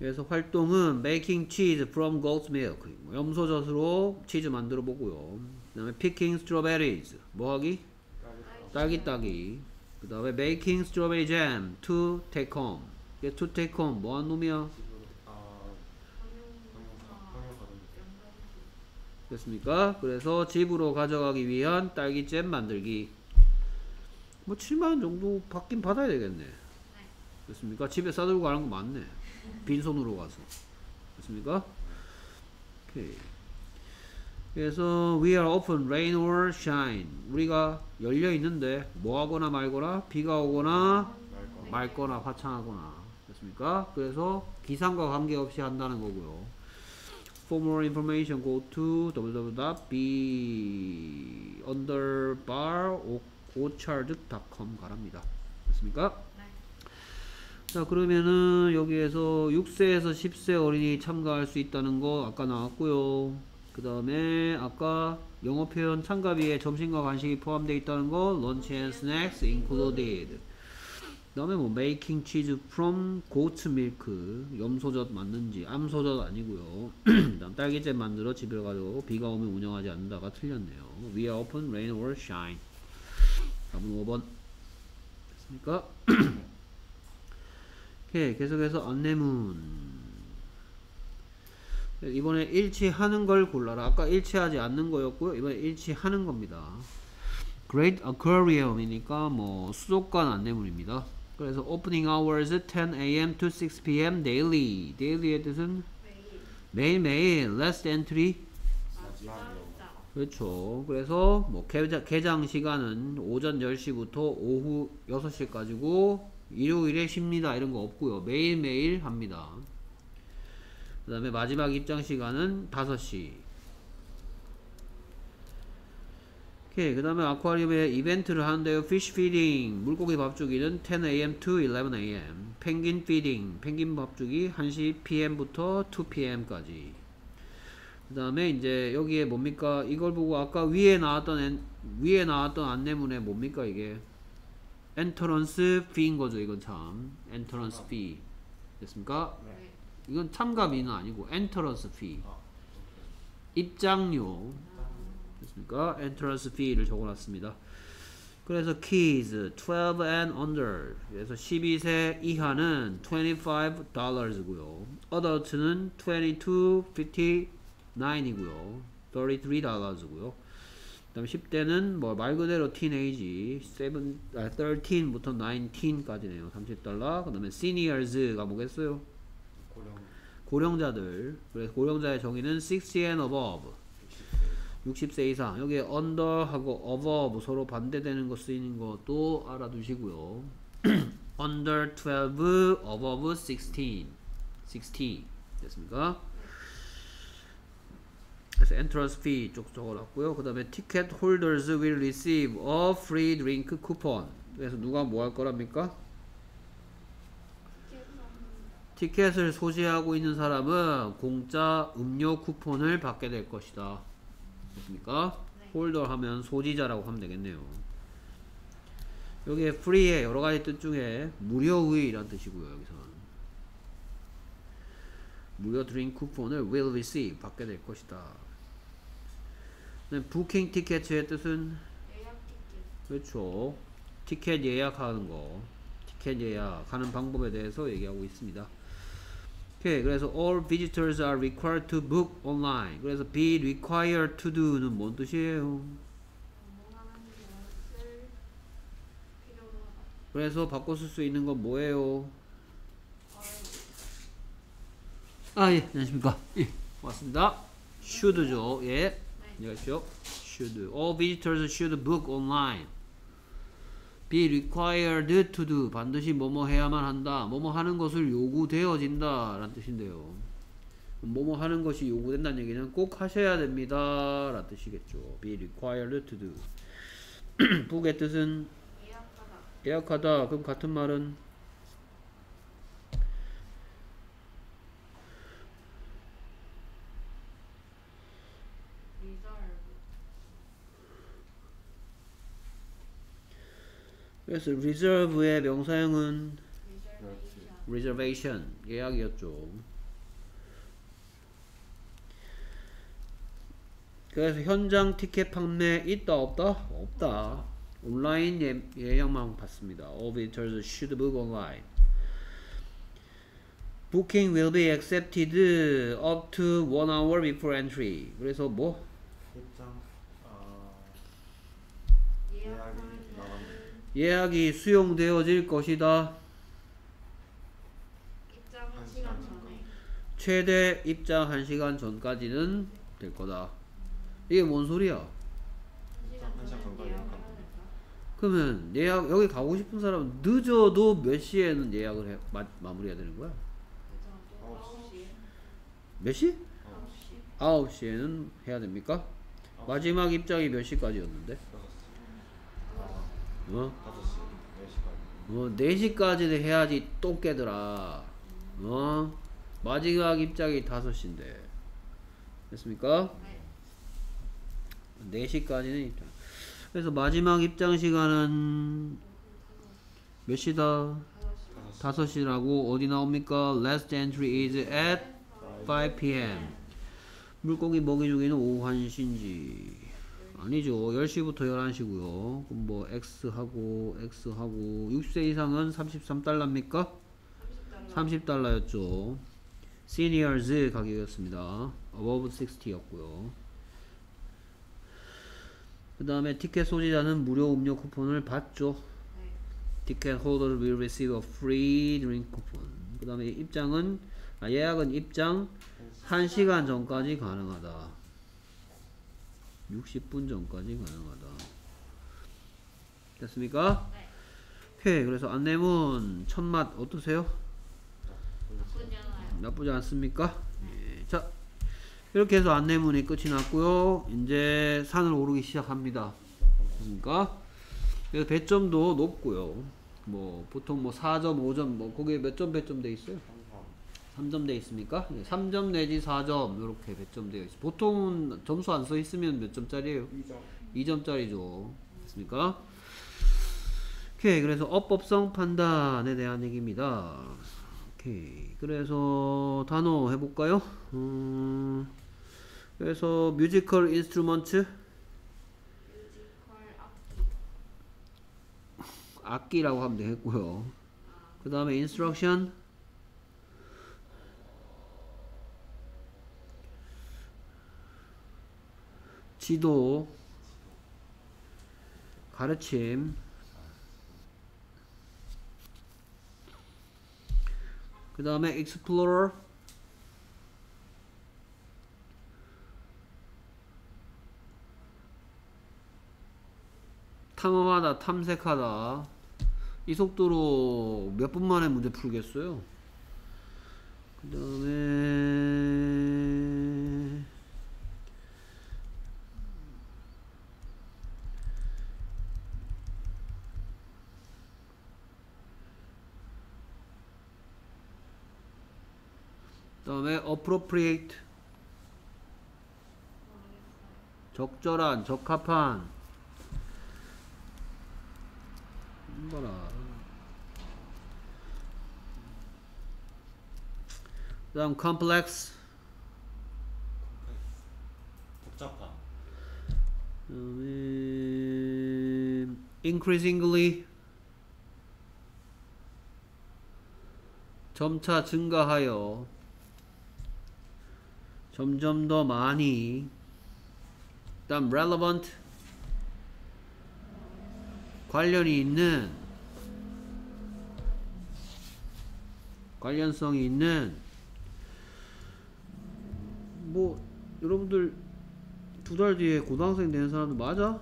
그래서 활동은 making cheese from goat's milk 염소젖으로 치즈 만들어 보고요. 그 다음에 picking strawberries 뭐하기? 딸기 따기. 그 다음에 making strawberry jam to take home. 이게 to take home 뭐한 놈이야? 됐습니까? 그래서 집으로 가져가기 위한 딸기잼 만들기. 뭐 7만원 정도 받긴 받아야 되겠네. 됐습니까? 집에 싸들고 가는 거 맞네. 빈손으로 가서. 됐습니까? 오케이. 그래서 we are open, rain or shine. 우리가 열려 있는데 뭐 하거나 말거나 비가 오거나 말거 맑거나 화창하거나 됐습니까? 그래서 기상과 관계없이 한다는 거고요. For more information, go to www.underbar.orchard.com 가랍니다. 됐습니까? 자 그러면은 여기에서 6세에서 10세 어린이 참가할 수 있다는 거 아까 나왔고요. 그 다음에 아까 영어 표현 참가비에 점심과 간식이 포함되어 있다는 거 lunch and snacks included. 그 다음에 뭐 making cheese from goat milk 염소젖 맞는지 암소젖 아니고요 그 다음 딸기잼 만들어 집에 가지고 비가 오면 운영하지 않는다가 틀렸네요 we are open, rain or shine 답은 5번 됐습니까? 오케이 계속해서 안내문 이번에 일치하는 걸 골라라 아까 일치하지 않는 거였고요 이번에 일치하는 겁니다 Great Aquarium이니까 뭐 수족관 안내문입니다. 그래서 opening hours 10 a.m. to 6 p.m. daily. daily의 뜻은 매일매일. last entry 그렇죠. 그래서 뭐 개장, 개장 시간은 오전 10시부터 오후 6시까지고 일요일에 쉽니다. 이런 거 없고요. 매일매일 합니다. 그 다음에 마지막 입장 시간은 5시. 오케이. 그 다음에 아쿠아리움에 이벤트를 하는데요. fish feeding, 물고기 밥 주기는 10am to 11am. 펭귄 feeding, 펭귄 밥 주기 1시 pm부터 2pm까지. 그 다음에 이제 여기에 뭡니까? 이걸 보고 아까 위에 나왔던 엔- 위에 나왔던 안내문에 뭡니까 이게? entrance fee인 거죠. 이건 참. entrance fee. 됐습니까? 네. 이건 참가비는 아니고 entrance fee. 아, 입장료. 됐습니까? entrance fee를 적어놨습니다. 그래서 kids 12 and under 그래서 12세 이하는 25달러고요. adult는 22.59이고요. 33달러고요. 그다음 10대는 뭐 말 그대로 teenage 7 아, 13부터 19까지네요. 30달러. 그다음에 seniors가 뭐겠어요? 고령 고령자들. 그래서 고령자의 정의는 60 and above. 60세 60세 이상 여기에 under하고 above 서로 반대되는 거 쓰이는 것도 알아두시고요. under 12, above 16, 16 됐습니까? 그래서 entrance fee 쪽 적어놨고요. 그 다음에 ticket holders will receive a free drink coupon. 그래서 누가 뭐 할 거랍니까? 티켓을 소지하고 있는 사람은 공짜 음료 쿠폰을 받게 될 것이다. 됐습니까? 홀더 하면 소지자라고 하면 되겠네요. 여기에 free의 여러 가지 뜻 중에 무료의란 뜻이고요. 여기서는 무료 드링 쿠폰을 will receive 받게 될 것이다. 네, 부킹 티켓의 뜻은 예약 티켓. 그렇죠. 티켓 예약하는 거, 티켓 예약하는 방법에 대해서 얘기하고 있습니다. 오케이, 그래서 all visitors are required to book online. 그래서 be required to do는 뭔 뜻이에요? 그래서 바꿔 쓸 수 있는 건 뭐예요? 어, 아, 예, 안녕하십니까. 예, 고맙습니다. should죠. 예, 네. 안녕하십시오. should. All visitors should book online. be required to do. 반드시 뭐뭐 해야만 한다. 뭐뭐 하는 것을 요구되어진다. 라는 뜻인데요. 뭐뭐 하는 것이 요구된다는 얘기는 꼭 하셔야 됩니다. 라는 뜻이겠죠. be required to do. book의 뜻은 예약하다. 예약하다. 그럼 같은 말은 리저브. 그래서 reserve의 명사형은 reservation 예약이었죠. 그래서 현장 티켓 판매 있다 없다? 없다. 온라인 예, 예약만 받습니다. All visitors should book online. Booking will be accepted up to one hour before entry. 그래서 뭐아 나가는 예약이 수용되어질 것이다. 입장 한 1시간 시간 전에. 최대 입장 1시간 전까지는 될 거다. 이게 뭔 소리야? 1시간 한 시간 전에 전까지 예약을 예약하면 해야 될까? 그러면 예약 여기 가고 싶은 사람은 늦어도 몇 시에는 예약을 해, 마, 마무리해야 되는 거야? 그죠? 또 아홉 9시에. 몇 시? 9시. 9시에는 해야 됩니까? 마지막 입장이 몇 시까지였는데? 아 어? 5시 4시까지 어, 4시까지는 해야지 똥 깨더라. 어? 마지막 입장이 5시인데. 됐습니까? 네. 4시까지는 입장. 그래서 마지막 입장 시간은 몇 시다? 5시. 5시라고 어디 나옵니까? Last entry is at 5 p.m. 물고기 먹이 주기는 오후 1시인지 아니죠 10시부터 11시고요 그럼 뭐 X하고 X하고 60세 이상은 33달러입니까? 30달러. 30달러였죠 Seniors 가격이었습니다 Above 60였고요 그 다음에 티켓 소지자는 무료 음료 쿠폰을 받죠 네. Ticket holder will receive a free drink coupon. 그 다음에 입장은, 아, 예약은 입장 1시간 전까지 가능하다. 60분 전까지 가능하다. 됐습니까? 네. 오케이. 그래서 안내문 첫 맛 어떠세요? 나쁘지 않아요. 나쁘지 않습니까? 예. 자, 이렇게 해서 안내문이 끝이 났고요. 이제 산을 오르기 시작합니다. 됐습니까? 그래서 배점도 높고요. 뭐 보통 뭐 4점, 5점 뭐 거기에 몇 점 배점 돼 있어요? 항상 3점 돼 있습니까? 3점 내지 4점 이렇게 배점되어 있어요. 보통은 점수 안 써 있으면 몇 점짜리예요? 2점 2점짜리죠. 됐습니까? 오케이. 그래서 어법성 판단에 대한 얘기입니다. 오케이. 그래서 단어 해볼까요? 음, 그래서 musical instrument. 악기라고 하면 되겠고요. 그 다음에 인스트럭션 지도 가르침. 그 다음에 explorer. 탐험하다 탐색하다. 이 속도로 몇 분 만에 문제 풀겠어요? 그 다음에 다음에 appropriate 적절한 적합한 봐라 그 다음 complex 복잡한 그 다음에 increasingly 점차 증가하여 점점 더 많이 그 다음 relevant 관련이 있는 관련성이 있는 뭐 여러분들 두 달 뒤에 고등학생 되는 사람들 맞아?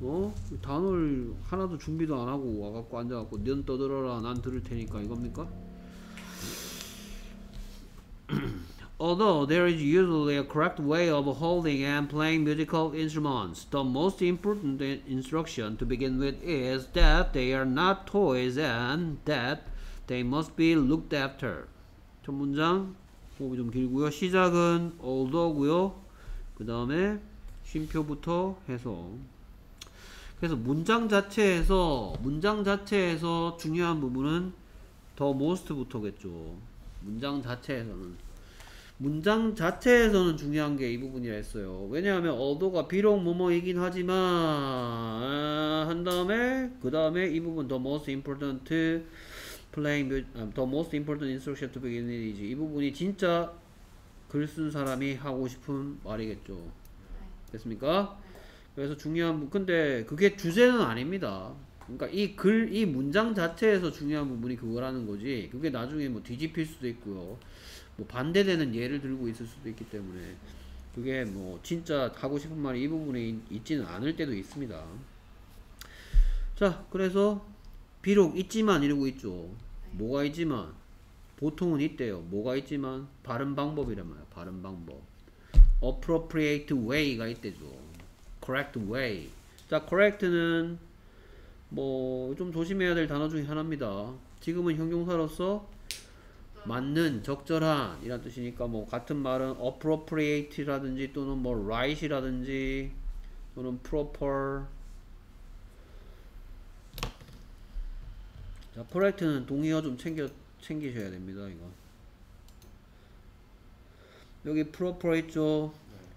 어? 단어를 하나도 준비도 안 하고 와갖고 앉아갖고 넌 떠들어라 난 들을 테니까 이겁니까? Although there is usually a correct way of holding and playing musical instruments, the most important instruction to begin with is that they are not toys and that they must be looked after. 첫 문장 호흡이 좀 길고요. 시작은 although고요. 그 다음에 쉼표부터 해서 그래서 문장 자체에서 문장 자체에서 중요한 부분은 더 most부터겠죠. 문장 자체에서는 문장 자체에서는 중요한 게 이 부분이라 했어요. 왜냐하면 어도가 비록 뭐뭐이긴 하지만 아, 한 다음에 그 다음에 이 부분 the most important playing mu- 아, the most important instruction to begin is 이 부분이 진짜 글 쓴 사람이 하고 싶은 말이겠죠. 됐습니까? 그래서 중요한 부 근데 그게 주제는 아닙니다. 그러니까 이 글, 이 문장 자체에서 중요한 부분이 그거라는 거지. 그게 나중에 뭐 뒤집힐 수도 있고요. 뭐 반대되는 예를 들고 있을 수도 있기 때문에 그게 뭐 진짜 하고 싶은 말이 이 부분에 있- 있지는 않을 때도 있습니다. 자, 그래서 비록 있지만 이러고 있죠. 뭐가 있지만 보통은 있대요. 뭐가 있지만 바른 방법이란 말이야. 바른 방법. appropriate way가 있대죠. correct way. 자, correct는 뭐 좀 조심해야 될 단어 중에 하나입니다. 지금은 형용사로서 맞는, 적절한 이란 뜻이니까 뭐 같은 말은 appropriate라든지 또는 뭐 right이라든지 또는 proper 자, correct는 동의어 좀 챙겨 챙기셔야 됩니다, 이거. 여기 proper 있죠?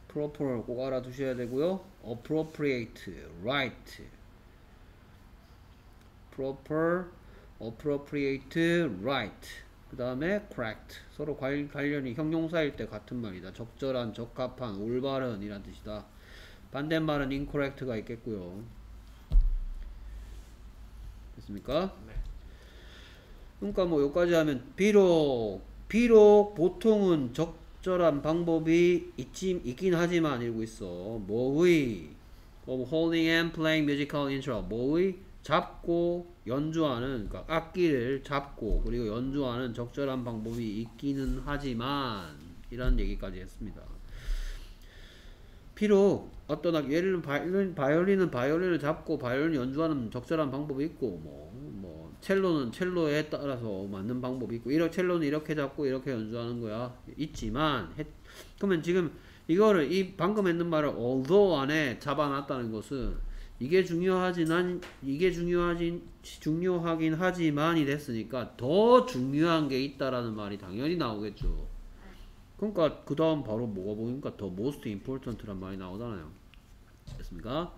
proper 꼭 알아두셔야 되고요. appropriate, right. proper, appropriate, right. 그 다음에 correct. 서로 관, 관련이 형용사일 때 같은 말이다. 적절한, 적합한, 올바른 이란 뜻이다. 반대말은 incorrect가 있겠고요. 됐습니까? 네. 그러니까 뭐 여기까지 하면 비록 비록 보통은 적 적절한 방법이 있지, 있긴 하지만 이러고 있어. 뭐의 of holding and playing musical instrument. 뭐의 잡고 연주하는 그러니까 악기를 잡고 그리고 연주하는 적절한 방법이 있기는 하지만 이런 얘기까지 했습니다. 비록 어떤 악 예를 들면 바이올린, 바이올린은 바이올린을 잡고 바이올린 연주하는 적절한 방법이 있고 뭐, 뭐 첼로는 첼로에 따라서 맞는 방법이 있고 이렇게 첼로는 이렇게 잡고 이렇게 연주하는 거야 있지만 했, 그러면 지금 이거를 이 방금 했는 말을 although 안에 잡아놨다는 것은 이게 중요하진 한 이게 중요하진 중요하긴 하지만이 됐으니까 더 중요한 게 있다라는 말이 당연히 나오겠죠. 그러니까 그 다음 바로 뭐가 보니까 더 most important란 말이 나오잖아요. 됐습니까?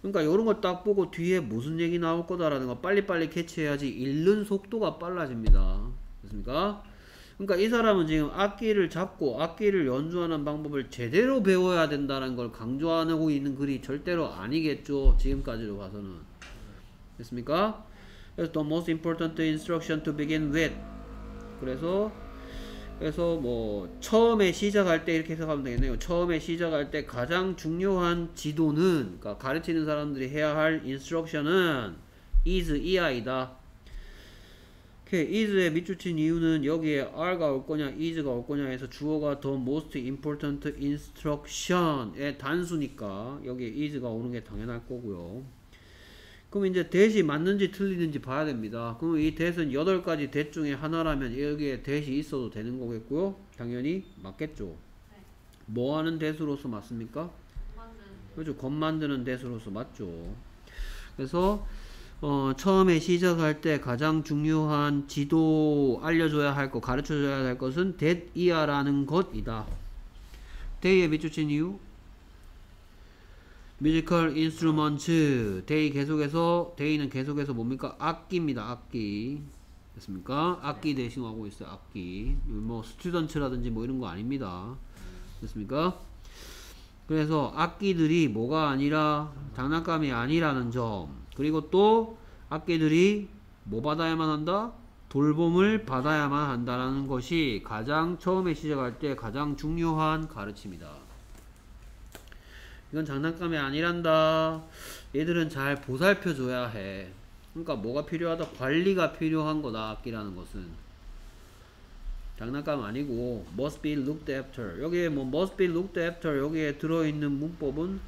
그러니까 이런 걸 딱 보고 뒤에 무슨 얘기 나올 거다라는 거 빨리빨리 캐치해야지 읽는 속도가 빨라집니다. 됐습니까? 그러니까 이 사람은 지금 악기를 잡고 악기를 연주하는 방법을 제대로 배워야 된다는 걸 강조하고 있는 글이 절대로 아니겠죠. 지금까지로 봐서는. 됐습니까? 그래서 the most important instruction to begin with. 그래서 그래서 뭐 처음에 시작할 때 이렇게 해석하면 되겠네요. 처음에 시작할 때 가장 중요한 지도는 그러니까 가르치는 사람들이 해야 할 instruction은 is 이하이다. 오케이, is에 밑줄 친 이유는 여기에 are가 올 거냐, is가 올 거냐 해서 주어가 the most important instruction의 단수니까 여기에 is가 오는 게 당연할 거고요. 그럼 이제 대시 맞는지 틀리는지 봐야 됩니다. 그럼 이 대는 8가지 대 중에 하나라면 여기에 대시 있어도 되는 거겠고요. 당연히 맞겠죠. 뭐 하는 대수로서 맞습니까? 그렇죠. 겉 만드는 대수로서 맞죠. 그래서 어, 처음에 시작할 때 가장 중요한 지도 알려줘야 할 것, 가르쳐줘야 할 것은 이하라는 것이다. 데이에 밑줄친 이유? 뮤지컬 인스트루먼트 데이 계속해서 데이는 계속해서 뭡니까? 악기입니다 악기. 됐습니까? 악기 대신하고 있어요 악기. 뭐 스튜던트라든지 뭐 이런 거 아닙니다. 됐습니까? 그래서 악기들이 뭐가 아니라 장난감이 아니라는 점 그리고 또 악기들이 뭐 받아야만 한다 돌봄을 받아야만 한다는 것이 가장 처음에 시작할 때 가장 중요한 가르침이다 이건 장난감이 아니란다. 얘들은 잘 보살펴 줘야 해. 그러니까 뭐가 필요하다? 관리가 필요한 거다. 악기라는 것은. 장난감 아니고 must be looked after. 여기에 뭐 must be looked after 여기에 들어 있는 문법은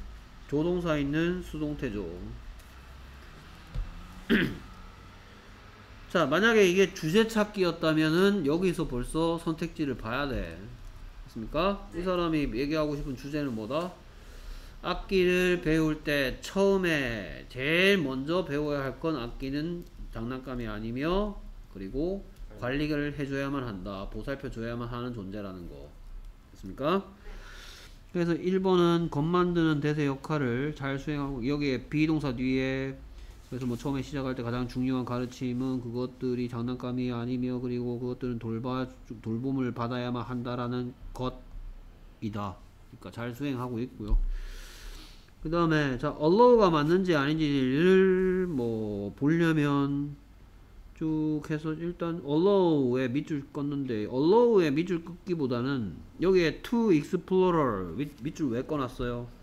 조동사 있는 수동태죠. 자, 만약에 이게 주제 찾기였다면은 여기서 벌써 선택지를 봐야 돼. 됐습니까? 이 사람이 얘기하고 싶은 주제는 뭐다? 악기를 배울 때 처음에 제일 먼저 배워야 할 건 악기는 장난감이 아니며 그리고 관리를 해줘야만 한다. 보살펴 줘야만 하는 존재라는 거. 됐습니까? 그래서 1번은 겉 만드는 대세 역할을 잘 수행하고 여기에 비동사 뒤에 그래서 뭐 처음에 시작할 때 가장 중요한 가르침은 그것들이 장난감이 아니며 그리고 그것들은 돌봐 돌봄을 받아야만 한다라는 것이다. 그러니까 잘 수행하고 있고요. 그 다음에 자 allow가 맞는지 아닌지를 뭐 보려면 쭉 해서 일단 allow에 밑줄 껐는데 allow에 밑줄 긋기보다는 여기에 to explorer 밑, 밑줄 왜 꺼놨어요?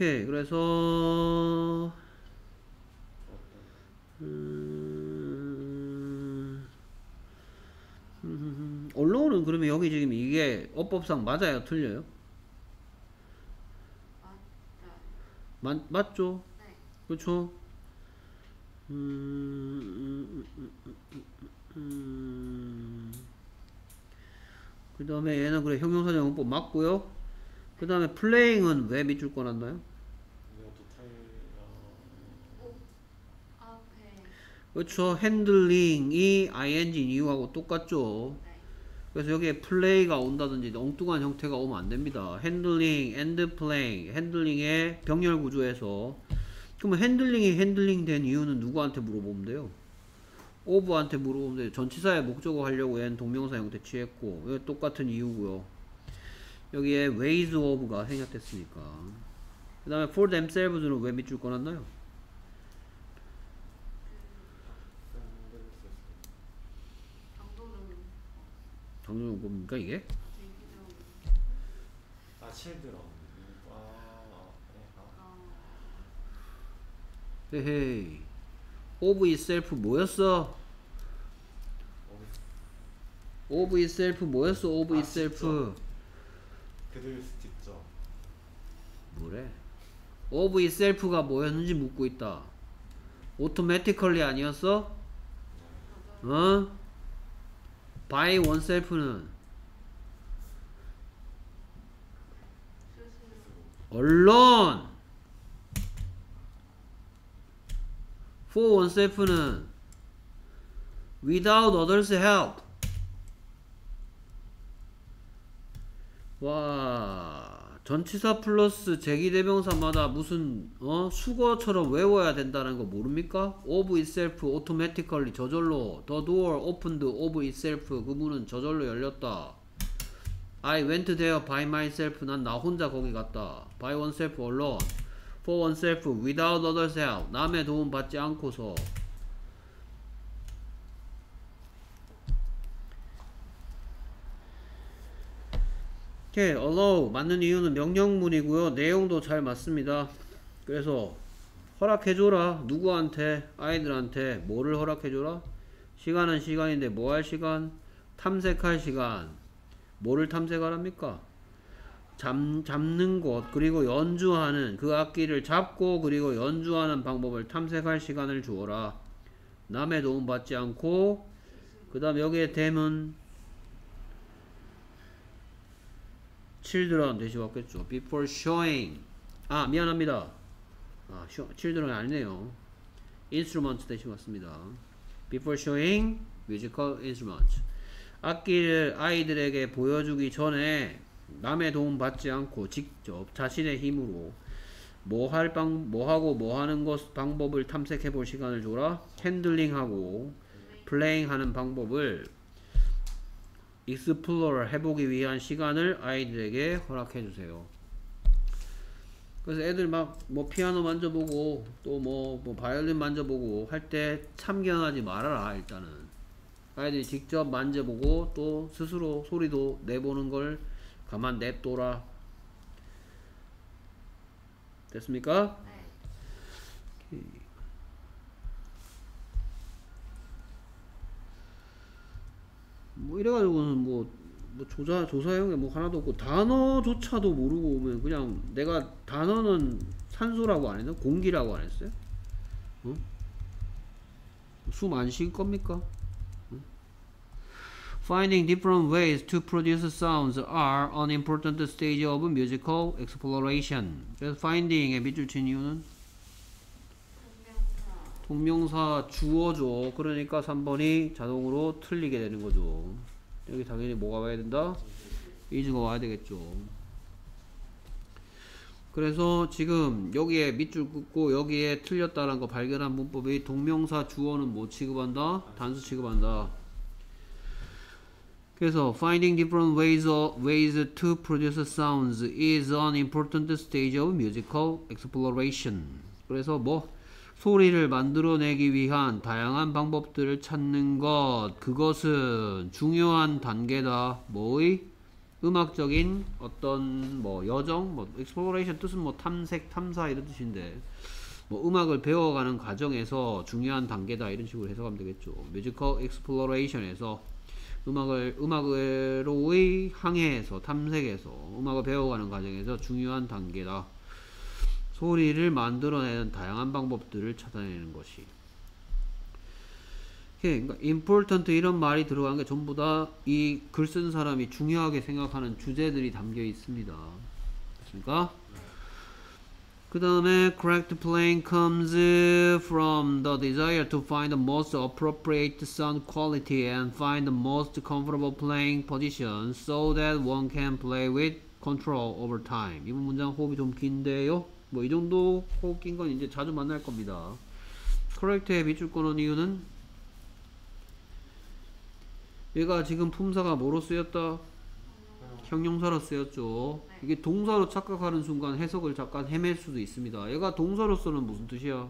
오케이 그래서 음, 음, 언론은 그러면 여기 지금 이게 어법상 맞아요 틀려요? 맞, 맞죠? 네. 그렇죠? 음, 음, 음, 음, 음. 그 다음에 얘는 그래 형용사 정원법 맞고요 그 다음에 플레잉은 왜 밑줄 꺼놨나요? 이것도 타이 어, 앞에 그렇죠 핸들링이 ing인 이유하고 똑같죠 네. 그래서 여기에 play가 온다든지 엉뚱한 형태가 오면 안 됩니다. handling, and playing, handling의 병렬 구조에서 그러면 handling이 handling 된 이유는 누구한테 물어보면 돼요? of한테 물어보면 돼요. 전치사의 목적어 하려고 얘는 동명사 형태 취했고 이거 똑같은 이유고요. 여기에 ways of가 생략됐으니까 그 다음에 for themselves는 왜 밑줄 꺼놨나요? 방금 뭡니까 이게? 아. 아, 아, 네, 아. 헤헤이 of itself 뭐였어? 어, of itself 뭐였어? 아, itself 직접. 그들 직접. 뭐래? of itself가 뭐였는지 묻고 있다. automatically 아니었어? 어? By oneself는 alone. for oneself는 without others' help. 와, 전치사 플러스 제기대명사마다 무슨 어 수거처럼 외워야 된다는 거 모릅니까? of itself automatically 저절로 the door opened of itself 그 문은 저절로 열렸다. I went there by myself 난 나 혼자 거기 갔다. by oneself alone. for oneself without others help 남의 도움 받지 않고서 오케이, allow 맞는 이유는 명령문이고요. 내용도 잘 맞습니다. 그래서 허락해줘라. 누구한테? 아이들한테 뭐를 허락해줘라? 시간은 시간인데 뭐 할 시간? 탐색할 시간. 뭐를 탐색하랍니까? 잡, 잡는 것 그리고 연주하는 그 악기를 잡고 그리고 연주하는 방법을 탐색할 시간을 주어라. 남의 도움 받지 않고 그 다음 여기에 댐은 children 대시 왔겠죠. before showing 아 미안합니다. 아 show, children 아니네요. instrument 대시 왔습니다. before showing musical instruments 악기를 아이들에게 보여주기 전에 남의 도움 받지 않고 직접 자신의 힘으로 뭐 할 방, 뭐 하고 뭐 하는 것 방법을 탐색해 볼 시간을 줘라. 핸들링하고 playing 하는 방법을 explore 해보기 위한 시간을 아이들에게 허락해 주세요. 그래서 애들 막 뭐 피아노 만져보고 또뭐 뭐 바이올린 만져보고 할 때 참견하지 말아라 일단은 아이들이 직접 만져보고 또 스스로 소리도 내보는 걸 가만 냅둬라 됐습니까? 뭐 이래가지고는 뭐, 뭐 조사 조사형에 뭐 하나도 없고 단어조차도 모르고 오면 그냥 내가 단어는 산소라고 안 했나? 공기라고 안 했어요? 어? 숨 안 쉴 겁니까? 응? Finding different ways to produce sounds are an important stage of musical exploration. 그래서 finding에 밑줄 친 이유는 동명사. 주어죠. 그러니까 3번이 자동으로 틀리게 되는 거죠. 여기 당연히 뭐가 와야 된다? is가 와야 되겠죠. 그래서 지금 여기에 밑줄 긋고 여기에 틀렸다는 거 발견한 문법이 동명사 주어는 뭐 취급한다? 단수 취급한다. 그래서 finding different ways of, ways to produce sounds is an important stage of musical exploration. 그래서 뭐 소리를 만들어내기 위한 다양한 방법들을 찾는 것 그것은 중요한 단계다. 뭐의 음악적인 어떤 뭐 여정, 뭐 exploration 뜻은 뭐 탐색, 탐사 이런 뜻인데 뭐 음악을 배워가는 과정에서 중요한 단계다 이런 식으로 해석하면 되겠죠. 뮤지컬 exploration에서 음악을 음악으로의 항해에서 탐색에서 음악을 배워가는 과정에서 중요한 단계다. 소리를 만들어내는 다양한 방법들을 찾아내는 것이. 예, 그러니까 important 이런 말이 들어간 게 전부 다 이 글 쓴 사람이 중요하게 생각하는 주제들이 담겨 있습니다. 됐습니까? 그 다음에 correct playing comes from the desire to find the most appropriate sound quality and find the most comfortable playing position so that one can play with control over time. 이번 문장 호흡이 좀 긴데요. 뭐 이 정도 호흡 긴건 이제 자주 만날 겁니다. correct에 밑줄 거는 이유는 얘가 지금 품사가 뭐로 쓰였다? 형용사로 쓰였죠. 네. 이게 동사로 착각하는 순간 해석을 잠깐 헤맬 수도 있습니다. 얘가 동사로서는 무슨 뜻이야?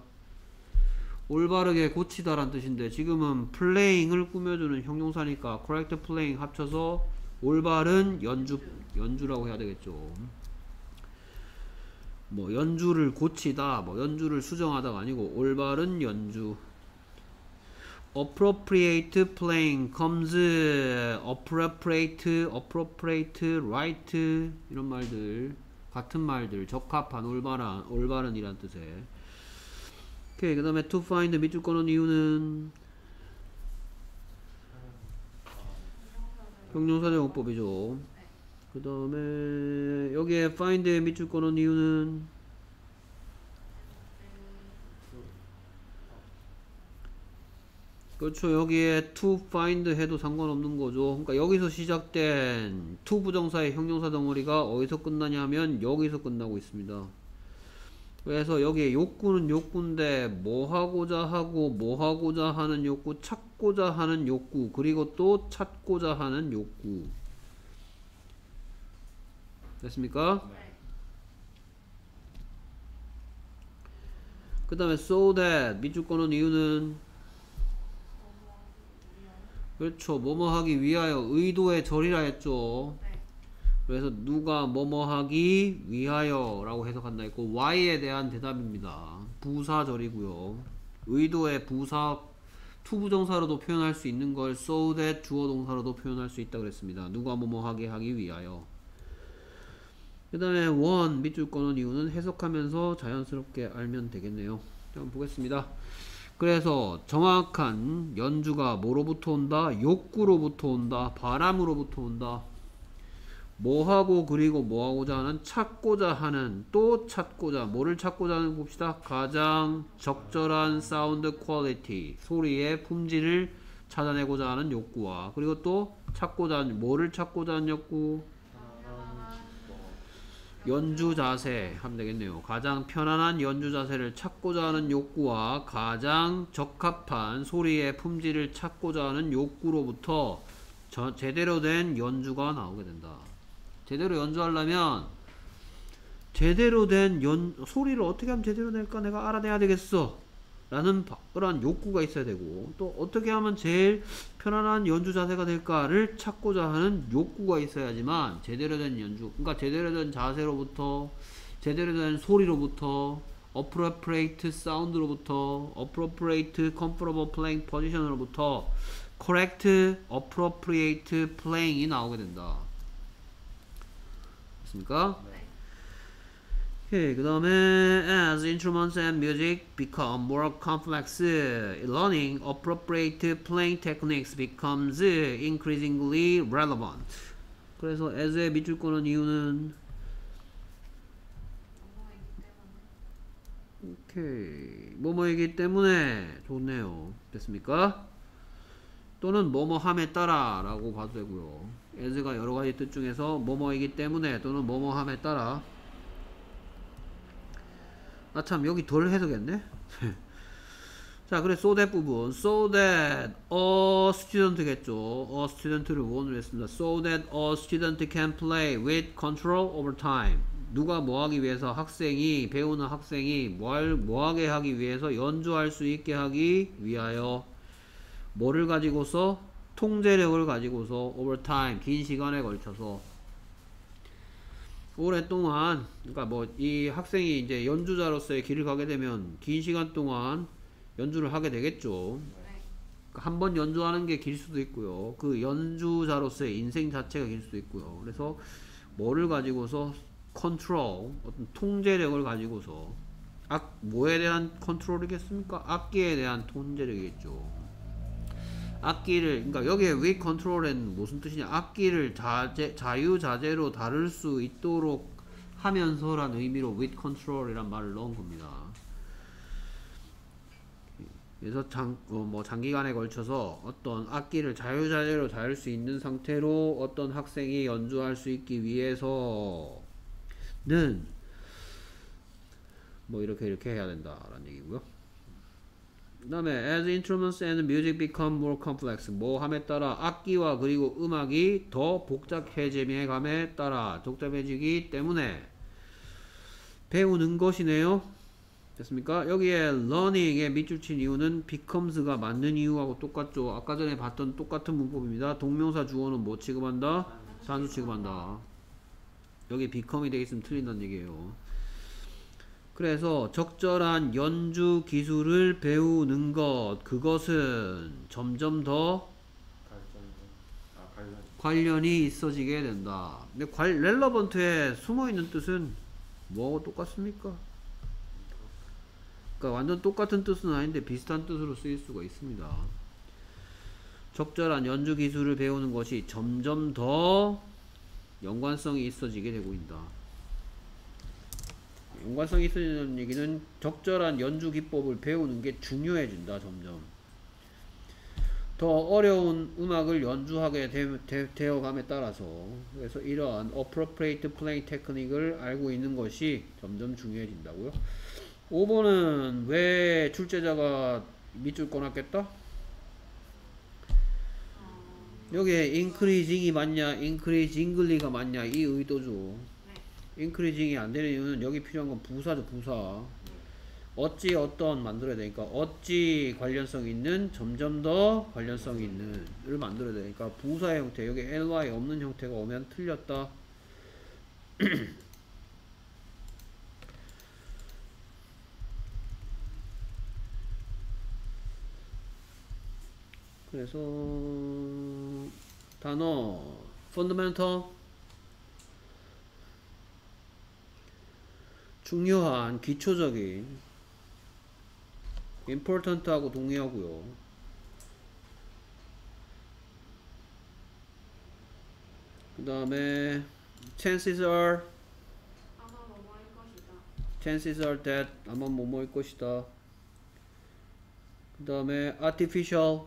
올바르게 고치다란 뜻인데 지금은 playing을 꾸며주는 형용사니까 correct playing 합쳐서 올바른 연주 연주라고 해야 되겠죠. 뭐 연주를 고치다, 뭐 연주를 수정하다가 아니고 올바른 연주. appropriate playing comes appropriate, appropriate, right 이런 말들 같은 말들 적합한 올바른 올바른이란 뜻에 오케이 그 다음에 to find 밑줄 거는 이유는 형용사 제공법이죠 그 다음에 여기에 find의 밑줄 거는 이유는? 그렇죠. 여기에 to find 해도 상관없는 거죠. 그러니까 여기서 시작된 to 부정사의 형용사 덩어리가 어디서 끝나냐면 여기서 끝나고 있습니다. 그래서 여기에 욕구는 욕구인데 뭐 하고자 하고 뭐 하고자 하는 욕구 찾고자 하는 욕구 그리고 또 찾고자 하는 욕구 됐습니까? 그 다음에 so that 밑줄 거는 이유는? 그렇죠. 뭐뭐 하기 위하여 의도의 절이라 했죠. 그래서 누가 뭐뭐 하기 위하여 라고 해석한다 했고 why에 대한 대답입니다. 부사절이고요. 의도의 부사 투부정사로도 표현할 수 있는 걸 so that 주어 동사로도 표현할 수 있다 그랬습니다. 누가 뭐뭐 하게 하기 위하여 그 다음에 one 밑줄 거는 이유는 해석하면서 자연스럽게 알면 되겠네요 자, 한번 보겠습니다 그래서 정확한 연주가 뭐로부터 온다? 욕구로부터 온다. 바람으로부터 온다. 뭐하고 그리고 뭐하고자 하는 찾고자 하는 또 찾고자 뭐를 찾고자 하는 봅시다. 가장 적절한 sound quality 소리의 품질을 찾아내고자 하는 욕구와 그리고 또 찾고자 하는 뭐를 찾고자 하는 욕구 연주 자세 하면 되겠네요. 가장 편안한 연주 자세를 찾고자 하는 욕구와 가장 적합한 소리의 품질을 찾고자 하는 욕구로부터 저, 제대로 된 연주가 나오게 된다. 제대로 연주하려면 제대로 된 연, 소리를 어떻게 하면 제대로 낼까 내가 알아내야 되겠어. 라는 그런 욕구가 있어야 되고 또 어떻게 하면 제일 편안한 연주 자세가 될까를 찾고자 하는 욕구가 있어야지만 제대로 된 연주 그러니까 제대로 된 자세로부터 제대로 된 소리로부터 appropriate sound로부터 appropriate comfortable playing position으로부터 correct appropriate playing이 나오게 된다 됐습니까? 오케이, 그 다음에 as instruments and music become more complex, learning appropriate playing techniques becomes increasingly relevant. 그래서 as의 밑줄 거는 이유는 오케이 뭐뭐이기 때문에 좋네요 됐습니까? 또는 뭐뭐함에 따라 라고 봐도 되고요 as가 여러가지 뜻 중에서 뭐뭐이기 때문에 또는 뭐뭐함에 따라 아 참 여기 덜 해석했네. 자 그래 so that 부분. So that a student겠죠. A student를 원으로 했습니다. So that a student can play with control over time. 누가 뭐하기 위해서 학생이 배우는 학생이 뭘 뭐하게 하기 위해서 연주할 수 있게 하기 위하여 뭐를 가지고서? 통제력을 가지고서 over time 긴 시간에 걸쳐서 오랫동안 그러니까 뭐 이 학생이 이제 연주자로서의 길을 가게 되면 긴 시간 동안 연주를 하게 되겠죠. 한 번 연주하는 게 길 수도 있고요. 그 연주자로서의 인생 자체가 길 수도 있고요. 그래서 뭐를 가지고서 컨트롤 어떤 통제력을 가지고서 악 뭐에 대한 control이겠습니까? 악기에 대한 통제력이겠죠. 악기를 그러니까 여기에 with control은 무슨 뜻이냐? 악기를 자제 자유자재로 다룰 수 있도록 하면서란 의미로 with control이란 말을 넣은 겁니다. 그래서 장, 어, 뭐 장기간에 걸쳐서 어떤 악기를 자유자재로 다룰 수 있는 상태로 어떤 학생이 연주할 수 있기 위해서는 뭐 이렇게 이렇게 해야 된다라는 얘기고요. 그 다음에 as instruments and music become more complex 뭐 함에 따라 악기와 그리고 음악이 더 복잡해짐에 감에 따라 복잡해지기 때문에 배우는 것이네요. 됐습니까? 여기에 learning에 밑줄 친 이유는 becomes가 맞는 이유하고 똑같죠. 아까 전에 봤던 똑같은 문법입니다. 동명사 주어는 뭐 취급한다? 산수 취급한다. 여기 become이 되어 있으면 틀린다는 얘기예요. 그래서 적절한 연주 기술을 배우는 것 그것은 점점 더 관련이 있어지게 된다. 근데 관, 렐러번트에 숨어 있는 뜻은 뭐하고 똑같습니까? 그러니까 완전 똑같은 뜻은 아닌데 비슷한 뜻으로 쓰일 수가 있습니다. 적절한 연주 기술을 배우는 것이 점점 더 연관성이 있어지게 되고 있다. 연관성이 있어지는 얘기는 적절한 연주 기법을 배우는 게 중요해진다, 점점. 더 어려운 음악을 연주하게 되, 어감에 따라서 그래서 이러한 appropriate playing technique을 알고 있는 것이 점점 중요해진다고요. 5번은 왜 출제자가 밑줄 꺼놨겠다? 여기에 increasing이 맞냐, increasingly가 맞냐 이 의도죠. Increasing이 안 되는 이유는 여기 필요한 건 부사죠, 부사. 어찌 어떤 만들어야 되니까 어찌 관련성 있는 점점 더 관련성 있는 을 만들어야 되니까 부사의 형태 여기 ly 없는 형태가 오면 틀렸다 그래서 단어 fundamental 중요한 기초적인 important하고 동의하고요. 그 다음에 chances are chances are that 아마 뭐뭐일 것이다. 그 다음에 artificial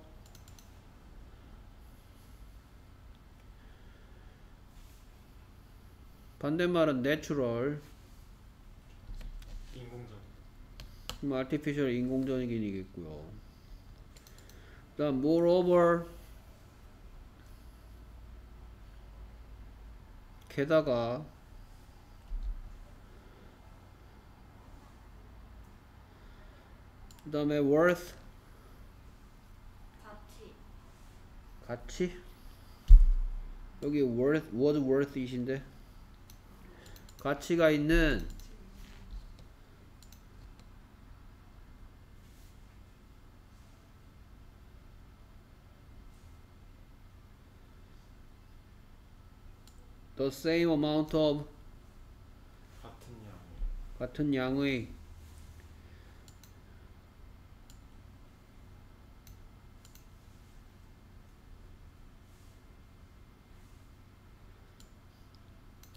반대말은 natural 인공적 그럼 artificial 인공적인이겠고요. 그다음 moreover 게다가 그 다음에 worth 가치. 가치 여기 worth was worth이신데 가치가 있는 the same amount of 같은 양의 같은 양의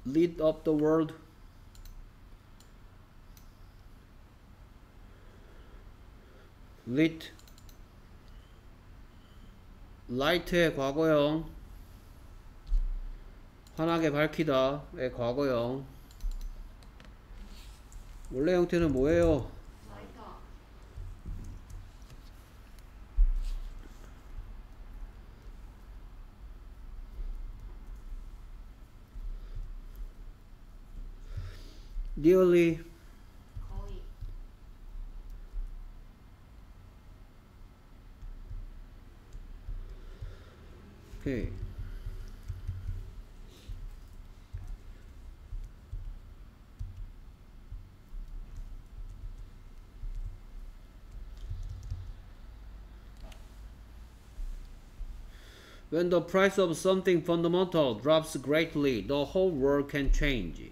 lead up the world lit light의 과거형 환하게 밝히다의 과거형 원래 형태는 뭐예요? nearly 거의. 오케이 When the price of something fundamental drops greatly, the whole world can change.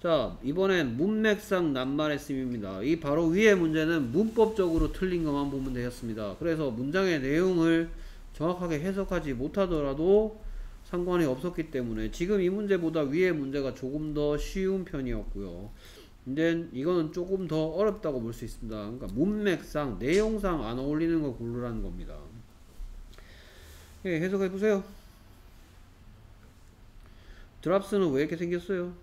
자, 이번엔 문맥상 낱말의 씀입니다. 이 바로 위의 문제는 문법적으로 틀린 것만 보면 되겠습니다. 그래서 문장의 내용을 정확하게 해석하지 못하더라도 상관이 없었기 때문에 지금 이 문제보다 위의 문제가 조금 더 쉬운 편이었고요. 근데 이거는 조금 더 어렵다고 볼 수 있습니다. 그러니까 문맥상, 내용상 안 어울리는 걸 고르라는 겁니다. 예, 해석해 보세요. 드랍스는 왜 이렇게 생겼어요?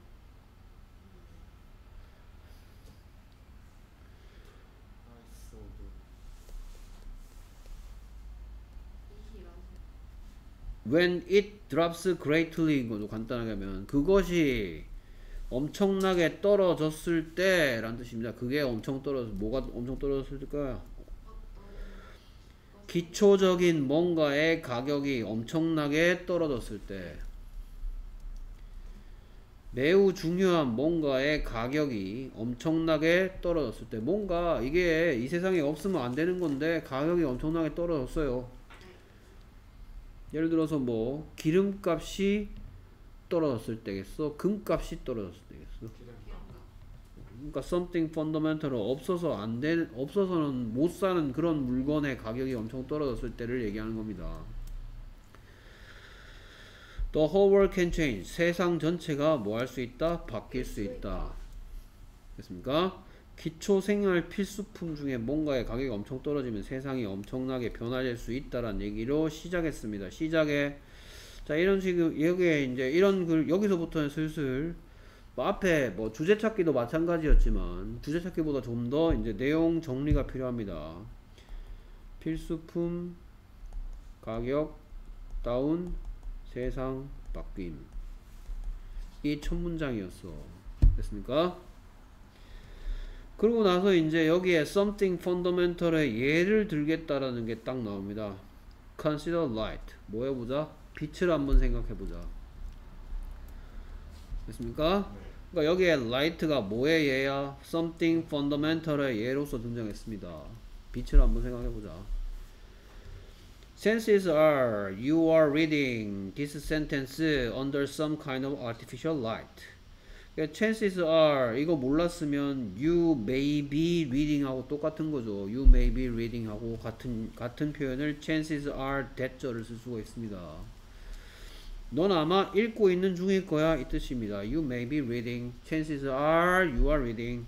When it drops greatly 간단하게 하면 그것이 엄청나게 떨어졌을 때 라는 뜻입니다. 그게 엄청 떨어져 뭐가 엄청 떨어졌을 거야? 기초적인 뭔가의 가격이 엄청나게 떨어졌을 때 매우 중요한 뭔가의 가격이 엄청나게 떨어졌을 때 뭔가 이게 이 세상에 없으면 안 되는 건데 가격이 엄청나게 떨어졌어요. 예를 들어서 뭐 기름값이 떨어졌을 때겠어? 금값이 떨어졌을? 그러니까 something fundamental 없어서 안 되, 없어서는 못 사는 그런 물건의 가격이 엄청 떨어졌을 때를 얘기하는 겁니다. The whole world can change. 세상 전체가 뭐 할 수 있다? 바뀔 수 있다. 됐습니까? 기초 생활 필수품 중에 뭔가의 가격이 엄청 떨어지면 세상이 엄청나게 변화될 수 있다라는 얘기로 시작했습니다. 시작에 자 이런 식의 여기에 이제 이런 글 여기서부터는 슬슬 뭐 앞에 뭐 주제 찾기도 마찬가지였지만 주제 찾기보다 좀 더 이제 내용 정리가 필요합니다. 필수품 가격 다운 세상 바뀜 이 첫 문장이었어. 됐습니까? 그러고 나서 이제 여기에 something fundamental의 예를 들겠다라는 게 딱 나옵니다. consider light. 뭐 해보자? 빛을 한번 생각해보자. 됐습니까? 네. 그러니까 여기에 light가 뭐의 예야? something fundamental의 예로서 등장했습니다. 빛을 한번 생각해보자. Chances are you are reading this sentence under some kind of artificial light. 그러니까 chances are 이거 몰랐으면 you may be reading하고 똑같은 거죠. you may be reading하고 같은 같은 표현을 chances are that절을 쓸 수가 있습니다. 넌 아마 읽고 있는 중일 거야 이 뜻입니다. You may be reading. Chances are you are reading.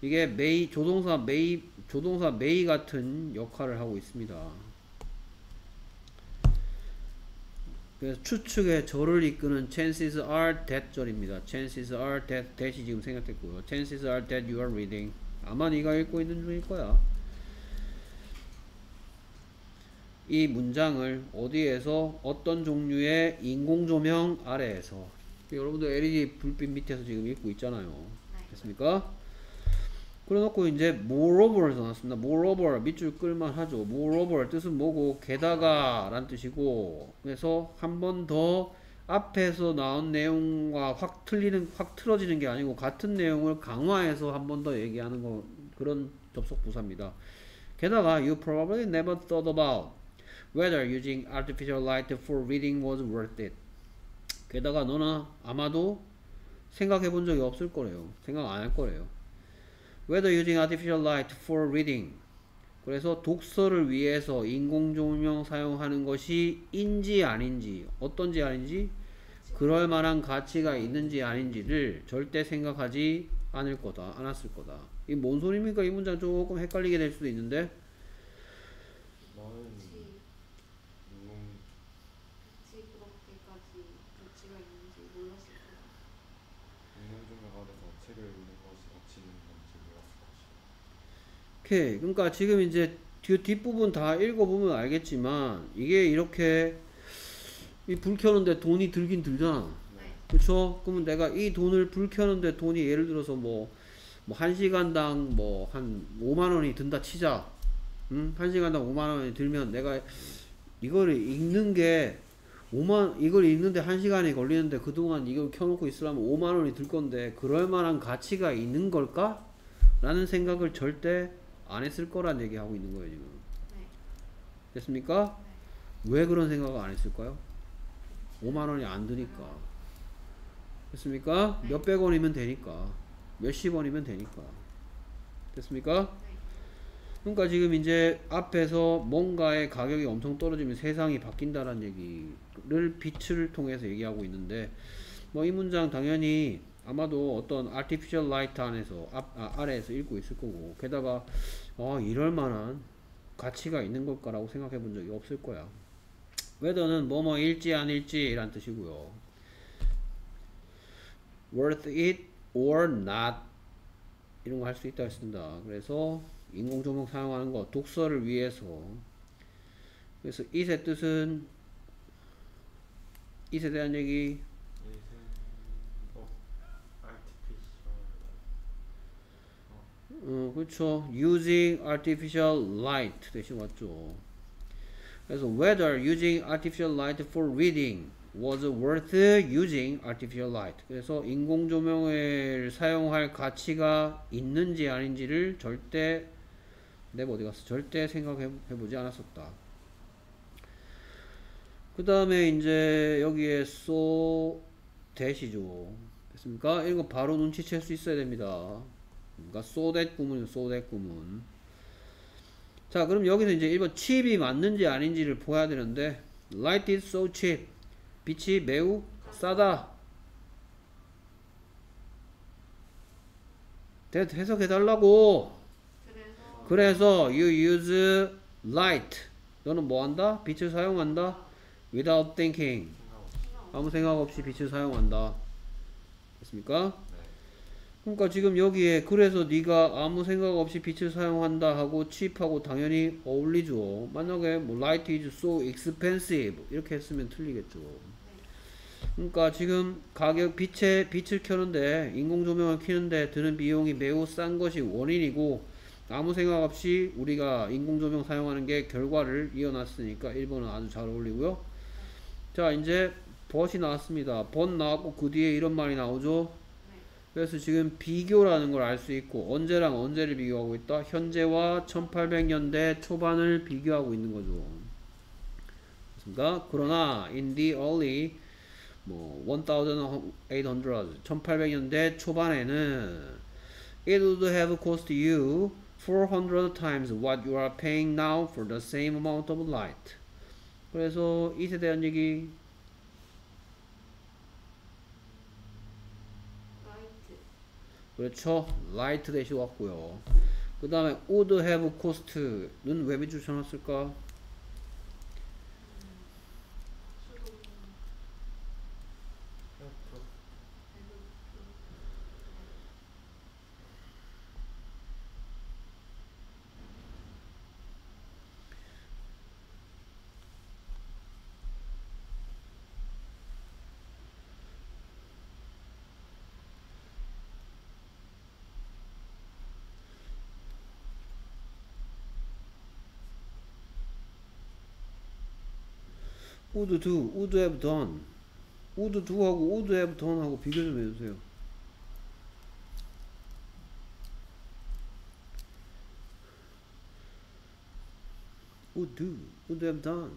이게 may 조동사 may 조동사 may 같은 역할을 하고 있습니다. 그래서 추측의 절을 이끄는 chances are that 절입니다. chances are that that이 지금 생각됐고요. chances are that you are reading. 아마 네가 읽고 있는 중일 거야. 이 문장을 어디에서 어떤 종류의 인공조명 아래에서 여러분들 LED 불빛 밑에서 지금 읽고 있잖아요. 됐습니까? 그래놓고 이제 moreover를 써놨습니다. moreover 밑줄 끌만 하죠. moreover 뜻은 뭐고 게다가 란 뜻이고 그래서 한 번 더 앞에서 나온 내용과 확 틀리는 확 틀어지는 게 아니고 같은 내용을 강화해서 한 번 더 얘기하는 거 그런 접속 부사입니다. 게다가 you probably never thought about whether using artificial light for reading was worth it. 게다가 너는 아마도 생각해 본 적이 없을 거래요. 생각 안 할 거래요. whether using artificial light for reading. 그래서 독서를 위해서 인공조명 사용하는 것이 인지 아닌지, 어떤지 아닌지, 그럴 만한 가치가 있는지 아닌지를 절대 생각하지 않을 거다, 않았을 거다. 이 뭔 소리입니까? 이 문장 조금 헷갈리게 될 수도 있는데, 나는 그치, 인공 그치 그렇게까지 가치가 있는지 몰랐을 거야. 인공조명 아래서 책을 읽는 것이 가치 있는 건지 몰랐을 것이다. 오케이. 그러니까 지금 이제 뒤 뒷부분 다 읽어보면 알겠지만, 이게 이렇게 이 불 켜는데 돈이 들긴 들잖아. 네. 그쵸? 그러면 내가 이 돈을 불 켜는데 돈이 예를 들어서 뭐, 뭐, 한 시간당 뭐, 한 5만원이 든다 치자. 응? 한 시간당 5만원이 들면 내가 이거를 읽는 게 5만, 이걸 읽는데 한 시간이 걸리는데 그동안 이걸 켜놓고 있으려면 5만원이 들 건데, 그럴 만한 가치가 있는 걸까? 라는 생각을 절대 안 했을 거란 얘기 하고 있는 거예요, 지금. 네. 됐습니까? 왜 그런 생각을 안 했을까요? 5만 원이 안 드니까. 됐습니까? 네. 몇백 원이면 되니까. 몇십 원이면 되니까. 됐습니까? 네. 그러니까 지금 이제 앞에서 뭔가의 가격이 엄청 떨어지면 세상이 바뀐다는 얘기를 빛을 통해서 얘기하고 있는데 뭐 이 문장 당연히 아마도 어떤 artificial light 안에서 앞, 아, 아래에서 읽고 있을 거고 게다가 어, 이럴 만한 가치가 있는 걸까라고 생각해 본 적이 없을 거야. whether는 뭐뭐 일지 아닐지 란 뜻이고요. worth it or not 이런 거 할 수 있다 했습니다. 그래서 인공조명 사용하는 거 독서를 위해서 그래서 it의 뜻은 it에 대한 얘기 이세 어 어, 그렇죠. using artificial light 대신 왔죠. 그래서 whether using artificial light for reading was worth using artificial light. 그래서 인공 조명을 사용할 가치가 있는지 아닌지를 절대 내 어디 갔어? 절대 생각해 보지 않았었다. 그 다음에 이제 여기에 so 대시죠. 됐습니까? 이거 바로 눈치챌 수 있어야 됩니다. 그러니까 so that 구문이요. so that 구문. 자, 그럼 여기서 이제 1번 cheap이 맞는지 아닌지를 보야 되는데 light is so cheap. 빛이 매우 싸다. 대- 해석해 달라고. 그래서 그래서 you use light. 너는 뭐 한다? 빛을 사용한다. without thinking. 아무 생각 없이 빛을 사용한다. 됐습니까? 네. 그러니까 지금 여기에 그래서 네가 아무 생각 없이 빛을 사용한다 하고 cheap하고 당연히 어울리죠. 만약에 뭐 light is so expensive 이렇게 했으면 틀리겠죠. 그러니까 지금 가격 빛에 빛을 켜는데 인공 조명을 켜는데 드는 비용이 매우 싼 것이 원인이고 아무 생각 없이 우리가 인공 조명 사용하는 게 결과를 이어놨으니까 1번은 아주 잘 어울리고요. 자 이제 벗이 나왔습니다. 벗 나왔고 그 뒤에 이런 말이 나오죠. 네. 그래서 지금 비교라는 걸 알 수 있고 언제랑 언제를 비교하고 있다? 현재와 1800년대 초반을 비교하고 있는 거죠. 그렇습니까? 그러나 in the early 뭐 1800, 1800년대 초반에는 it would have cost you 400 times what you are paying now for the same amount of light. 그래서 이에 대한 얘기 라이트 그렇죠. 라이트 대시 왔고요. 그 다음에 would have cost는 왜 밑줄 쳐놨을까? 수동 헬프. 배급 would do, would have done. would do하고 would have done하고 비교 좀 해주세요. would do, would have done.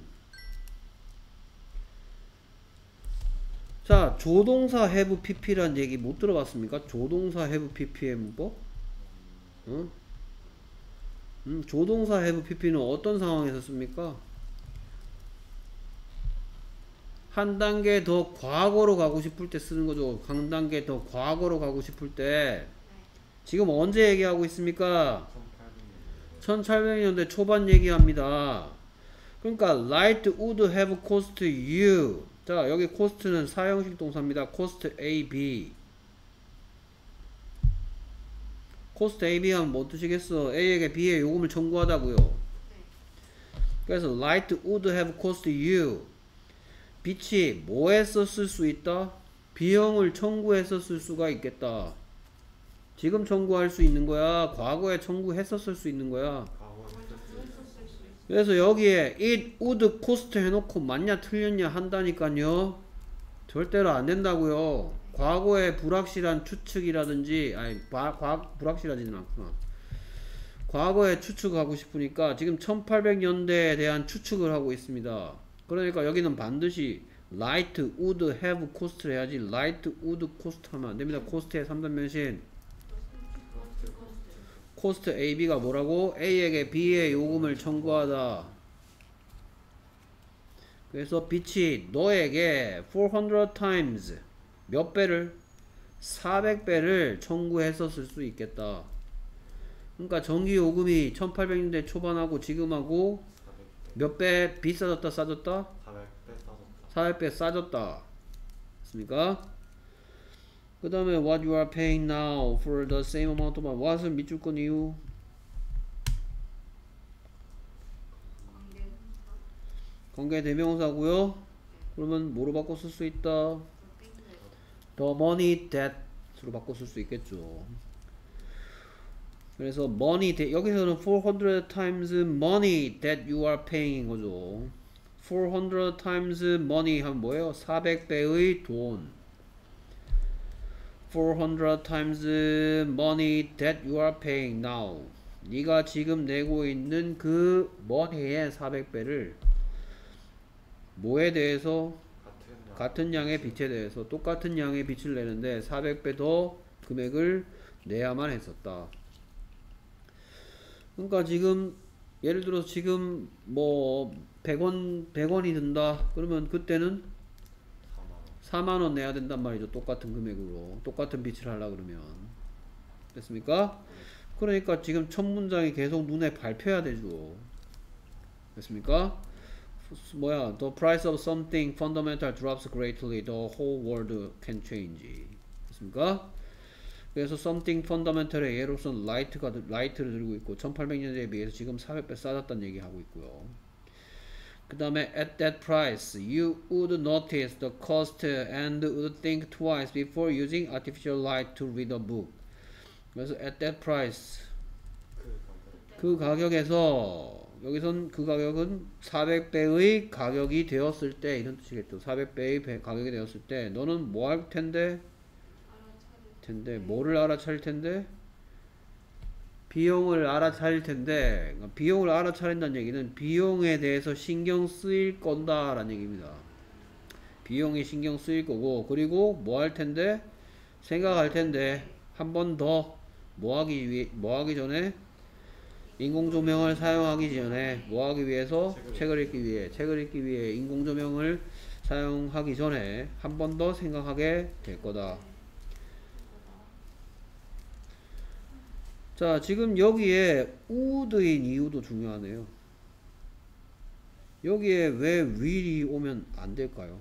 자, 조동사 have pp란 얘기 못 들어봤습니까? 조동사 have pp의 문법? 응? 음, 조동사 have pp는 어떤 상황에서 씁니까? 한 단계 더 과거로 가고 싶을 때 쓰는 거죠. 한 단계 더 과거로 가고 싶을 때. 지금 언제 얘기하고 있습니까? 1800년. 1800년대 초반 얘기합니다. 그러니까 light would have cost you. 자, 여기 cost는 사형식 동사입니다. cost A, B. cost A, B 하면 뭐 뜻이겠어? A에게 B의 요금을 청구하다고요. 그래서 light would have cost you. 빛이 뭐에서 쓸 수 있다? 비용을 청구해서 쓸 수가 있겠다. 지금 청구할 수 있는 거야. 과거에 청구했었을 수 있는 거야. 그래서 여기에 it would cost 해놓고 맞냐 틀렸냐 한다니까요. 절대로 안 된다고요. 과거의 불확실한 추측이라든지 아니 바, 과, 불확실하지는 않구나. 과거에 추측하고 싶으니까 지금 1800년대에 대한 추측을 하고 있습니다. 그러니까 여기는 반드시 light would have cost 해야지 light would cost 하면 안 됩니다. cost의 3단 변신. cost AB가 뭐라고? A에게 B의 요금을 청구하다. 그래서 빛이 너에게 400 times 몇 배를? 400배를 청구했었을 수 있겠다. 그러니까 전기 요금이 1800년대 초반하고 지금하고 400배. 몇 배 비싸졌다 싸졌다? 400배 따졌다. 400배 싸졌다. 맞습니까? 그 다음에 what you are paying now for the same amount of what은 밑줄 건 이유 관계 대명사고요. 그러면 뭐로 바꿔 쓸 수 있다? The money that으로 바꿔 쓸 수 있겠죠. 그래서 money that- 여기서는 400 times money that you are paying인 거죠. 400 times money 하면 뭐예요? 400배의 돈. 400 times money that you are paying now. 네가 지금 내고 있는 그 money의 400배를 뭐에 대해서 같은 양 같은 양의 빛에 대해서 똑같은 양의 빛을 내는데 400배 더 금액을 내야만 했었다. 그러니까 지금 예를 들어서 지금 뭐 100원 100원이 든다. 그러면 그때는 4만 4만 원. 원 내야 된단 말이죠. 똑같은 금액으로. 똑같은 빛을 하려 그러면. 됐습니까? 그러니까 지금 첫 문장이 계속 눈에 밟혀야 되죠. 됐습니까? 뭐야? The price of something fundamental drops greatly. The whole world can change. 됐습니까? 그래서 something fundamental의 예로서는 light가 light를 들고 있고 1800년대에 비해서 지금 400배 싸졌다는 얘기하고 있고요. 그 다음에 at that price you would notice the cost and would think twice before using artificial light to read a book. 그래서 at that price 그그 가격에서 여기선 그 가격은 400배의 가격이 되었을 때 이런 뜻이겠죠. 400배의 가격이 되었을 때 너는 뭐 할 텐데? 텐데 뭐를 알아차릴 텐데? 비용을 알아차릴 텐데 그러니까 비용을 알아차린다는 얘기는 비용에 대해서 신경 쓰일 건다 라는 얘기입니다. 비용이 신경 쓰일 거고 그리고 뭐 할 텐데 생각할 텐데 한 번 더 뭐 하기 위해 뭐 하기 전에 인공 조명을 사용하기 전에 뭐 하기 위해서 책을 읽기 위해 책을 읽기 위해 인공 조명을 사용하기 전에 한 번 더 생각하게 될 거다. 자, 지금 여기에 would인 이유도 중요하네요. 여기에 왜 will이 오면 안 될까요?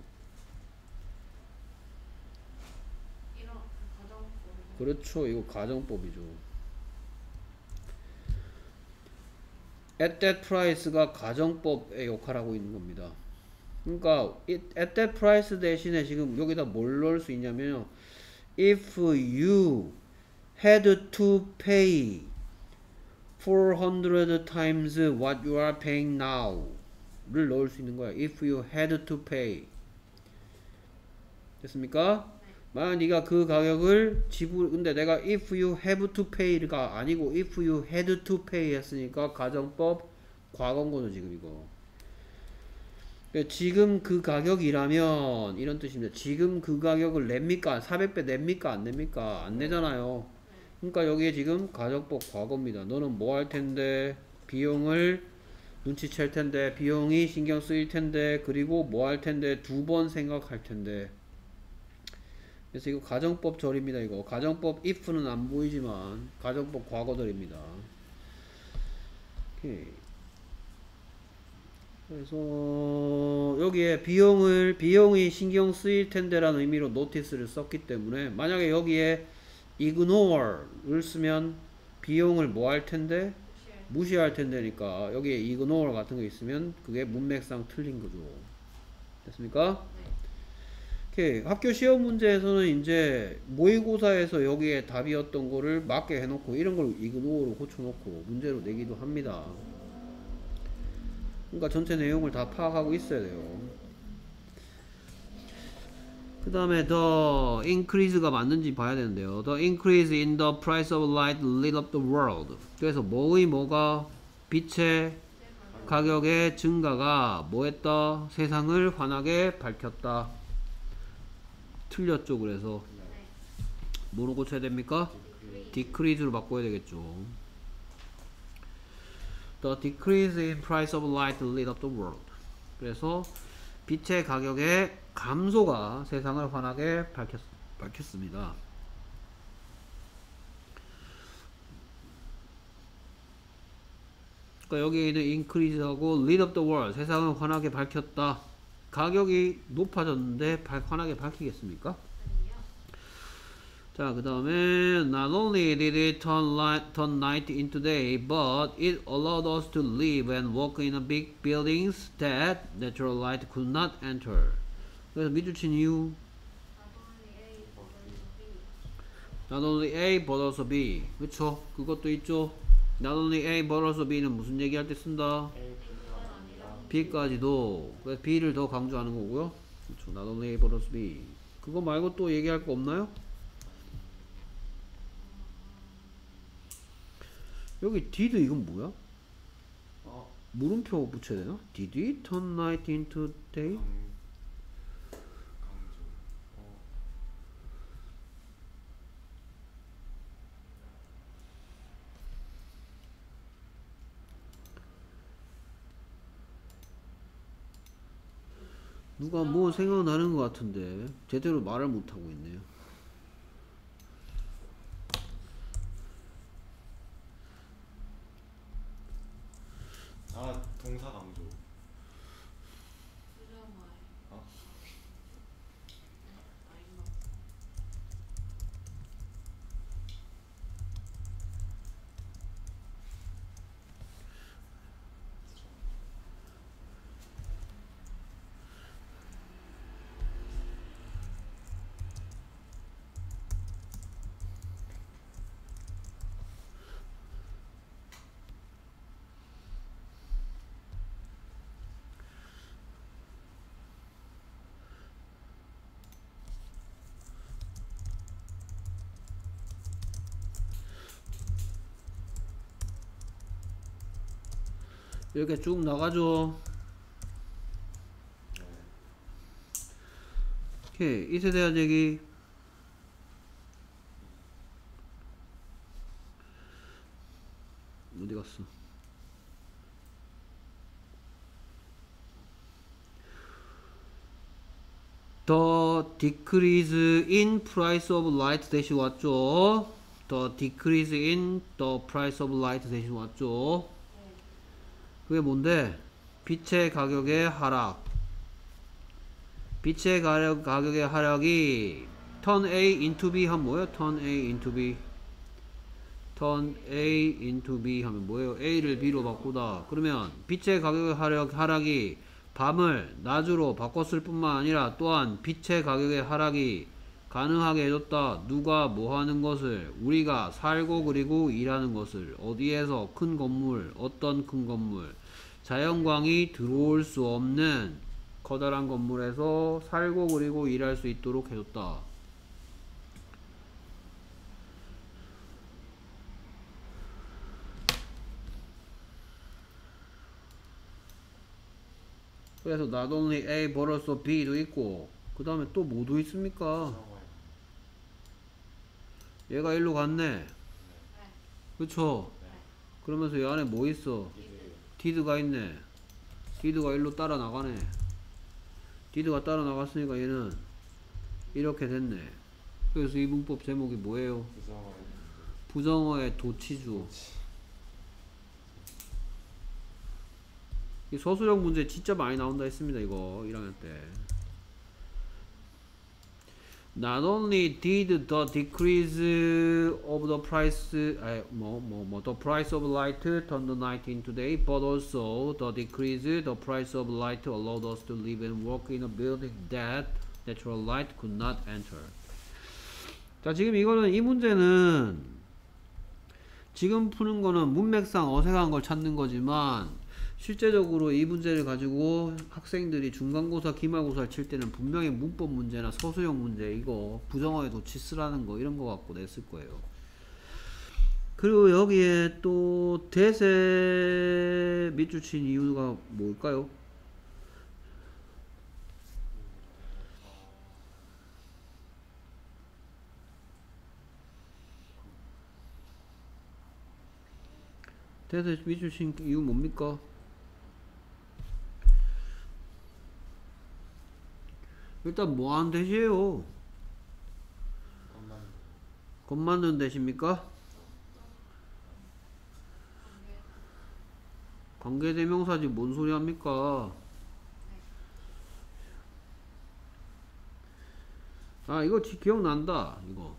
그렇죠. 이거 가정법이죠. at that price가 가정법의 역할을 하고 있는 겁니다. 그러니까 at that price 대신에 지금 여기다 뭘 넣을 수 있냐면요. if you had to pay 400 times what you are paying now를 넣을 수 있는 거야. if you had to pay. 됐습니까? 만약 네가 그 가격을 지불 근데 내가 if you have to pay가 아니고 if you had to pay 했으니까 가정법 과거인 거죠 지금 이거. 그러니까 지금 그 가격이라면 이런 뜻입니다. 지금 그 가격을 냅니까? 400배 냅니까? 안 냅니까? 안 내잖아요 그러니까 여기에 지금 가정법 과거입니다 너는 뭐 할 텐데 비용을 눈치챌 텐데 비용이 신경 쓰일 텐데 그리고 뭐 할 텐데 두 번 생각할 텐데 그래서 이거 가정법 절입니다. 이거 가정법 if는 안 보이지만 가정법 과거절입니다. 오케이. 그래서 여기에 비용을 비용이 신경 쓰일 텐데 라는 의미로 노티스를 썼기 때문에 만약에 여기에 ignore 를 쓰면 비용을 뭐 할 텐데 무시할 텐데니까 여기에 ignore 같은 거 있으면 그게 문맥상 틀린 거죠. 됐습니까? 네. 오케이. 학교 시험 문제에서는 이제 모의고사에서 여기에 답이었던 거를 맞게 해놓고 이런 걸 이그노어로 고쳐놓고 문제로 내기도 합니다. 그러니까 전체 내용을 다 파악하고 있어야 돼요. 그 다음에 the increase가 맞는지 봐야 되는데요. The increase in the price of light lit up the world. 그래서 뭐의 뭐가 빛의 가격의 증가가 뭐했다? 세상을 환하게 밝혔다. 틀렸죠. 그래서 뭐로 고쳐야 됩니까? decrease로 바꿔야 되겠죠. The decrease in price of light lit up the world. 그래서 빛의 가격의 감소가 세상을 환하게 밝혔, 밝혔습니다. 그러니까 여기에 있는 increase하고 lit up the world 세상을 환하게 밝혔다. 가격이 높아졌는데 발- 환하게 밝히겠습니까? 자, 그 다음에 not only did it turn, light, turn night into day, but it allowed us to live and work in a big buildings that natural light could not enter. 그래서 미주친 이유 Not only A, but also B. 그쵸 그것도 있죠 not only A but also B는 무슨 얘기할 때 쓴다 B까지도 그래서 B를 더 강조하는 거고요 그쵸 not only A but also B 그거 말고 또 얘기할 거 없나요? 여기 did 이건 뭐야? 어 물음표 붙여야 되나? Did we turn night into day? 강 강조 어 누가 뭐 생각나는 것 같은데 제대로 말을 못하고 있네요. 아 동사 강조 부정말. 어? 아닌가? 이렇게 쭉 나가죠 네 오케이 이세 대한 얘기 어디 갔어? The decrease in price of light 대신 왔죠? Decrease in the price of light 대신 왔죠? 네. 그게 뭔데? 빛의 가격의 하락. 빛의 가격, 가격의 하락이 turn A into B 하면 뭐예요? turn A into B. turn A into B 하면 뭐예요? A를 B로 바꾸다. 그러면 빛의 가격의 하락, 하락이 밤을 낮으로 바꿨을 뿐만 아니라 또한 빛의 가격의 하락이 가능하게 해줬다. 누가 뭐 하는 것을 우리가 살고 그리고 일하는 것을 어디에서 큰 건물, 어떤 큰 건물, 자연광이 들어올 수 없는 커다란 건물에서 살고 그리고 일할 수 있도록 해줬다. 그래서 not only A but also B도 있고 그 다음에 또 뭐도 있습니까? 얘가 일로 갔네. 네. 그쵸? 네 그러면서 이 안에 뭐 있어? 디드가 있네. 디드가 일로 따라 나가네. 디드가 따라 나갔으니까 얘는 이렇게 됐네. 그래서 이 문법 제목이 뭐예요? 부정어의 도치주. 이 서술형 문제 진짜 많이 나온다 했습니다. 이거 1학년 때. Not only did the decrease of the price, 아, 뭐, 뭐, 뭐, the price of light turn the night into day, but also the decrease, the price of light allowed us to live and work in a building that natural light could not enter. 자, 지금 이거는 이 문제는 지금 푸는 거는 문맥상 어색한 걸 찾는 거지만 실제적으로 이 문제를 가지고 학생들이 중간고사, 기말고사를 칠 때는 분명히 문법 문제나 서술형 문제 이거 부정어에 도치 쓰라는 거 이런 거 갖고 냈을 거예요. 그리고 여기에 또 대세 밑줄 친 이유가 뭘까요? 대세 밑줄 친 이유 뭡니까? 일단 대시에요? 것만 겁 맞는 대시입니까? 관계대명사지 뭔 소리 합니까? 아 이거 지- 기억난다 이거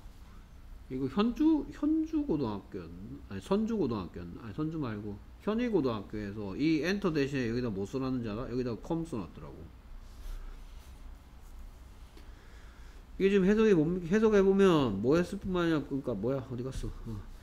이거 현주 현주 고등학교 아니 선주 고등학교 아니 선주 말고 현일고등학교에서 이 엔터 대신에 여기다 뭐 써놨는지 알아? 여기다 컴 써놨더라고 이게 지금 해석이? 해석해 보면 뭐 했을 뿐만 아니라 그러니까 뭐야 어디 갔어? 어.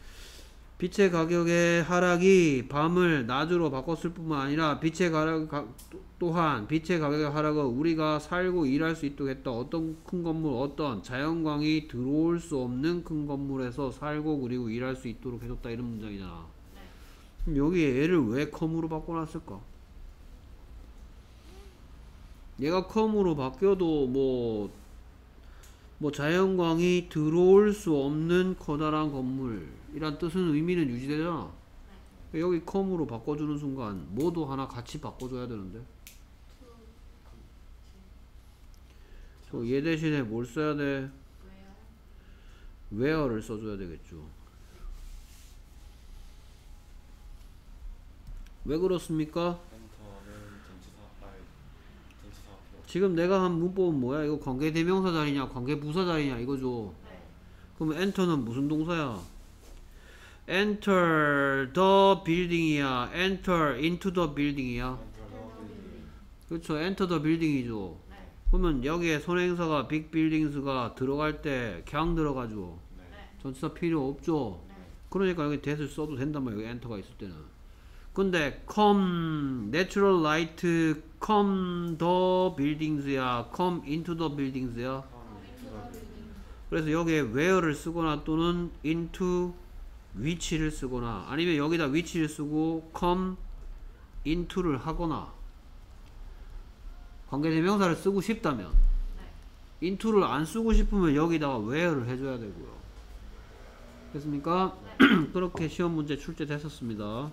빛의 가격의 하락이 밤을 낮으로 바꿨을 뿐만 아니라 빛의 가격 가, 또- 또한 빛의 가격의 하락은 우리가 살고 일할 수 있도록 했다. 어떤 큰 건물, 어떤 자연광이 들어올 수 없는 큰 건물에서 살고 그리고 일할 수 있도록 해줬다 이런 문장이잖아. 그럼 여기에 얘를 왜 컴으로 바꿔놨을까? 얘가 컴으로 바뀌어도 뭐, 뭐 자연광이 들어올 수 없는 커다란 건물 이란 뜻은 의미는 유지되잖아. 여기 컴으로 바꿔주는 순간 뭐도 하나 같이 바꿔줘야 되는데. 또얘 대신에 뭘 써야 돼? where를 써줘야 되겠죠. 왜 그렇습니까? 엔터는 전치사 아이 전치사 필요 지금 내가 한 문법은 뭐야? 이거 관계대명사 자리냐, 관계부사 자리냐 이거죠. 네. 그럼 enter는 무슨 동사야? enter the building이야. enter into the building이야. 엔터는 그렇죠. enter the building이죠. 네. 그러면 여기에 선행사가 big buildings가 들어갈 때 그냥 들어가죠. 네. 전치사 필요 없죠. 네. 그러니까 여기 that을 써도 된단 말이에요. 엔터가 있을 때는. 근데 come natural light come the buildings야. come into the buildings야. 그래서 여기에 where를 쓰거나 또는 into which를 쓰거나 아니면 여기다 which를 쓰고 come into를 하거나 관계대명사를 쓰고 싶다면 into를 안 쓰고 싶으면 여기다가 where를 해줘야 되고요. 됐습니까? 그렇게 시험 문제 출제됐었습니다.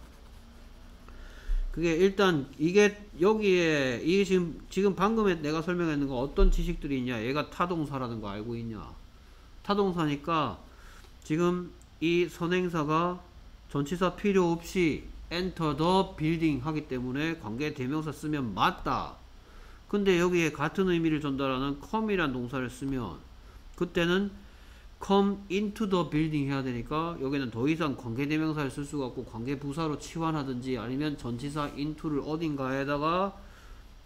그게 일단 이게 여기에 이게 지금 지금 방금에 내가 설명했는 거 어떤 지식들이 있냐? 얘가 타동사라는 거 알고 있냐? 타동사니까 지금 이 선행사가 전치사 필요 없이 enter the building 하기 때문에 관계 대명사 쓰면 맞다. 근데 여기에 같은 의미를 전달하는 come이란 동사를 쓰면 그때는 come into the building 해야 되니까 여기는 더 이상 관계대명사를 쓸 수가 없고 관계부사로 치환하든지 아니면 전치사 into를 어딘가에다가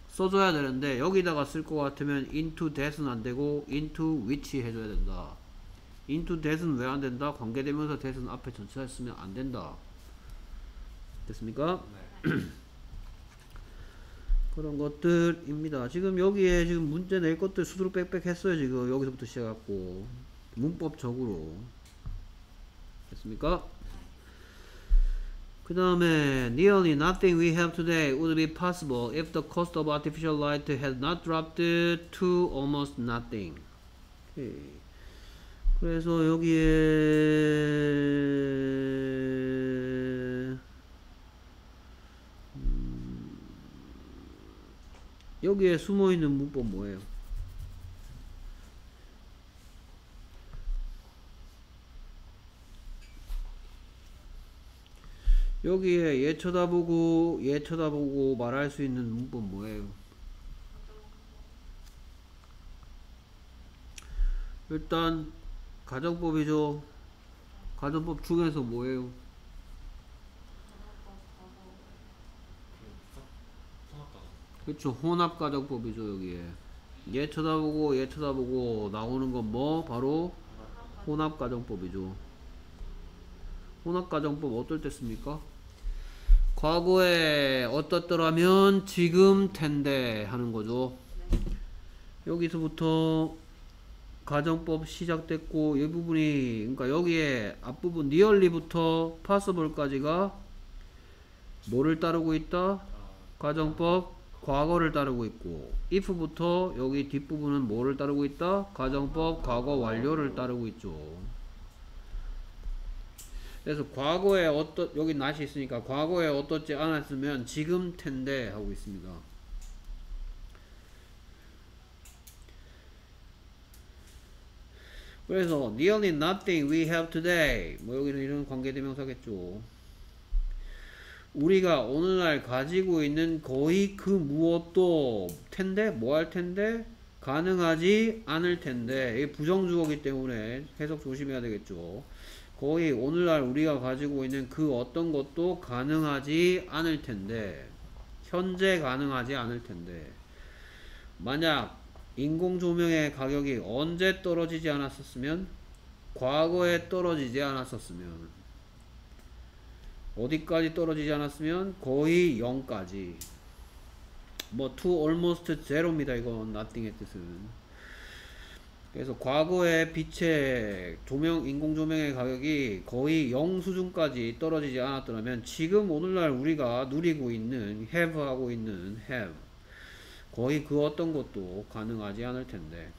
써줘야 되는데 여기다가 쓸 것 같으면 into that은 안 되고 into which 해줘야 된다. into that은 왜 안 된다? 관계대명사 that은 앞에 전치사 쓰면 안 된다. 됐습니까? 네. 그런 것들입니다. 지금 여기에 지금 문제 낼 것들 수두룩 빽빽 했어요. 지금 여기서부터 시작해갖고 문법적으로 됐습니까? 그 다음에 nearly nothing we have today would be possible if the cost of artificial light had not dropped to almost nothing. 오케이. 그래서 여기에 여기에 숨어 있는 문법 뭐예요? 여기에 얘 쳐다보고 얘 쳐다보고 말할 수 있는 문법 뭐예요? 일단 가정법이죠. 가정법 중에서 뭐예요? 그렇죠. 혼합가정법이죠 여기에. 얘 쳐다보고 얘 쳐다보고 나오는 건 뭐? 바로 혼합가정법이죠. 혼합가정법 어떨 때 씁니까? 과거에 어떻더라면 지금 텐데 하는 거죠. 여기서부터 가정법 시작됐고 이 부분이 그러니까 여기에 앞부분 니얼리부터 파서블까지가 뭐를 따르고 있다? 가정법 과거를 따르고 있고 if부터 여기 뒷부분은 뭐를 따르고 있다? 가정법 과거 완료를 따르고 있죠. 그래서 과거에 어떠 여기 낫이 있으니까 과거에 어떻지 않았으면 지금 텐데 하고 있습니다. 그래서 nearly nothing we have today 뭐 여기는 이런 관계대명사겠죠. 우리가 오늘날 가지고 있는 거의 그 무엇도 텐데 뭐 할 텐데 가능하지 않을 텐데 이게 부정주어기 때문에 해석 조심해야 되겠죠. 거의 오늘날 우리가 가지고 있는 그 어떤 것도 가능하지 않을 텐데 현재 가능하지 않을 텐데. 만약 인공 조명의 가격이 언제 떨어지지 않았었으면 과거에 떨어지지 않았었으면 어디까지 떨어지지 않았으면 거의 0까지. 뭐 to almost zero입니다 이건 nothing의 뜻은 그래서 과거에 빛의 조명 인공 조명의 가격이 거의 0 수준까지 떨어지지 않았더라면 지금 오늘날 우리가 누리고 있는 have 하고 있는 have 거의 그 어떤 것도 가능하지 않을 텐데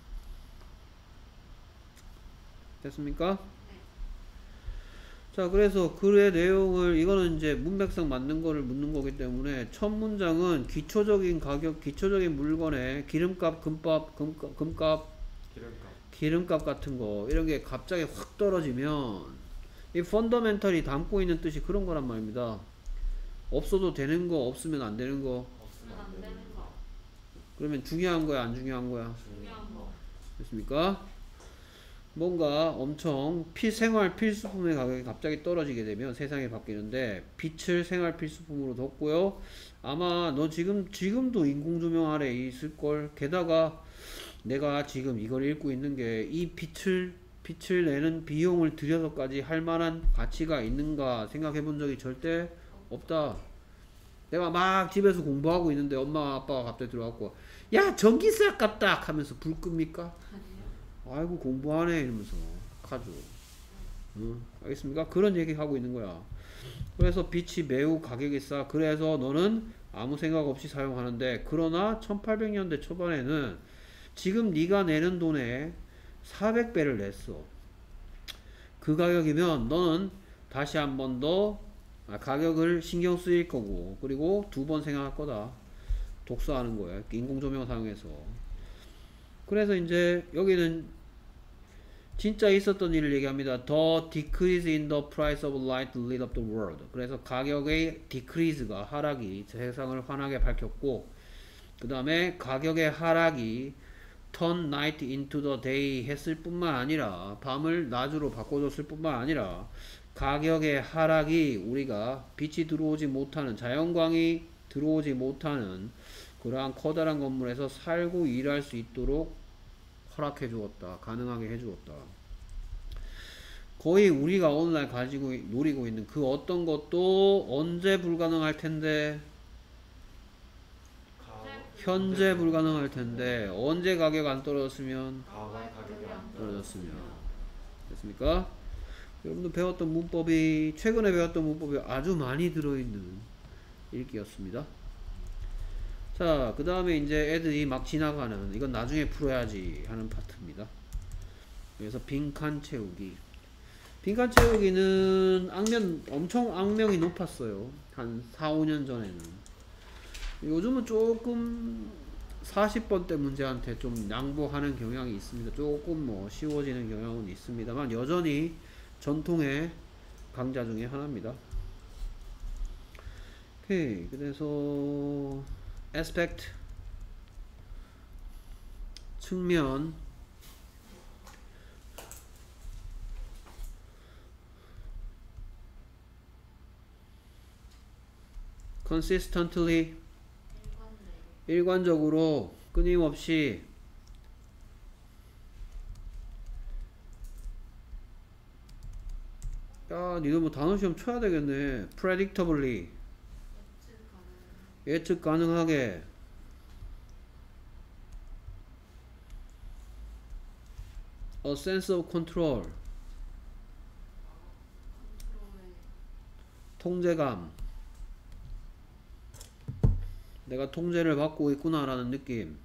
됐습니까? 자 그래서 글의 내용을 이거는 이제 문맥상 맞는 거를 묻는 거기 때문에 첫 문장은 기초적인 가격 기초적인 물건의 기름값 금값 금값, 금값 기름값 기름값 같은 거 이런 게 갑자기 확 떨어지면 이 펀더멘털이 담고 있는 뜻이 그런 거란 말입니다. 없어도 되는 거 없으면 안 되는 거 없으면 안 되는 거. 그러면 중요한 거야 안 중요한 거야 중요한 거. 됐습니까? 뭔가 엄청 피 생활 필수품의 가격이 갑자기 떨어지게 되면 세상이 바뀌는데 빛을 생활 필수품으로 뒀고요. 아마 너 지금 지금도 인공 조명 아래 있을 걸. 게다가 내가 지금 이걸 읽고 있는 게 이 빛을 빛을 내는 비용을 들여서까지 할 만한 가치가 있는가 생각해 본 적이 절대 없다. 내가 막 집에서 공부하고 있는데 엄마 아빠가 갑자기 들어왔고 야 전기세 아깝다 하면서 불 끕니까? 아이고 공부하네 이러면서 가죠. 응? 알겠습니까? 그런 얘기 하고 있는 거야. 그래서 빛이 매우 가격이 싸. 그래서 너는 아무 생각 없이 사용하는데 그러나 1800년대 초반에는 지금 네가 내는 돈의 400배를 냈어. 그 가격이면 너는 다시 한 번더 아, 가격을 신경 쓰일 거고 그리고 두 번 생각할 거다. 독서하는 거야. 인공 조명 사용해서. 그래서 이제 여기는 진짜 있었던 일을 얘기합니다. The decrease in the price of light lit up the world. 그래서 가격의 decrease가 하락이 세상을 환하게 밝혔고 그 다음에 가격의 하락이 turn night into the day 했을 뿐만 아니라 밤을 낮으로 바꿔줬을 뿐만 아니라 가격의 하락이 우리가 빛이 들어오지 못하는 자연광이 들어오지 못하는 그러한 커다란 건물에서 살고 일할 수 있도록 허락해 주었다. 가능하게 해 주었다. 거의 우리가 오늘날 가지고 있- 누리고 있는 그 어떤 것도 언제 불가능할 텐데 가 현재 불가능할 텐데 언제 가격 안 떨어졌으면 과거의 가격이 안 떨어졌으면 됐습니까? 여러분들 배웠던 문법이 최근에 배웠던 문법이 아주 많이 들어있는 읽기였습니다. 자, 그 다음에 이제 애들이 막 지나가는 이건 나중에 풀어야지 하는 파트입니다. 그래서 빈칸 채우기. 빈칸 채우기는 악명 엄청 악명이 높았어요. 한 4, 5년 전에는. 요즘은 조금 40번대 문제한테 좀 양보하는 경향이 있습니다. 조금 뭐 쉬워지는 경향은 있습니다만 여전히 전통의 강좌 중에 하나입니다. 오케이. 그래서 aspect 측면 consistently 일관적으로 끊임없이 야, 니들 뭐 단어 시험 쳐야 되겠네. predictably 예측 가능. 예측 가능하게 a sense of control 통제감 내가 통제를 받고 있구나라는 느낌.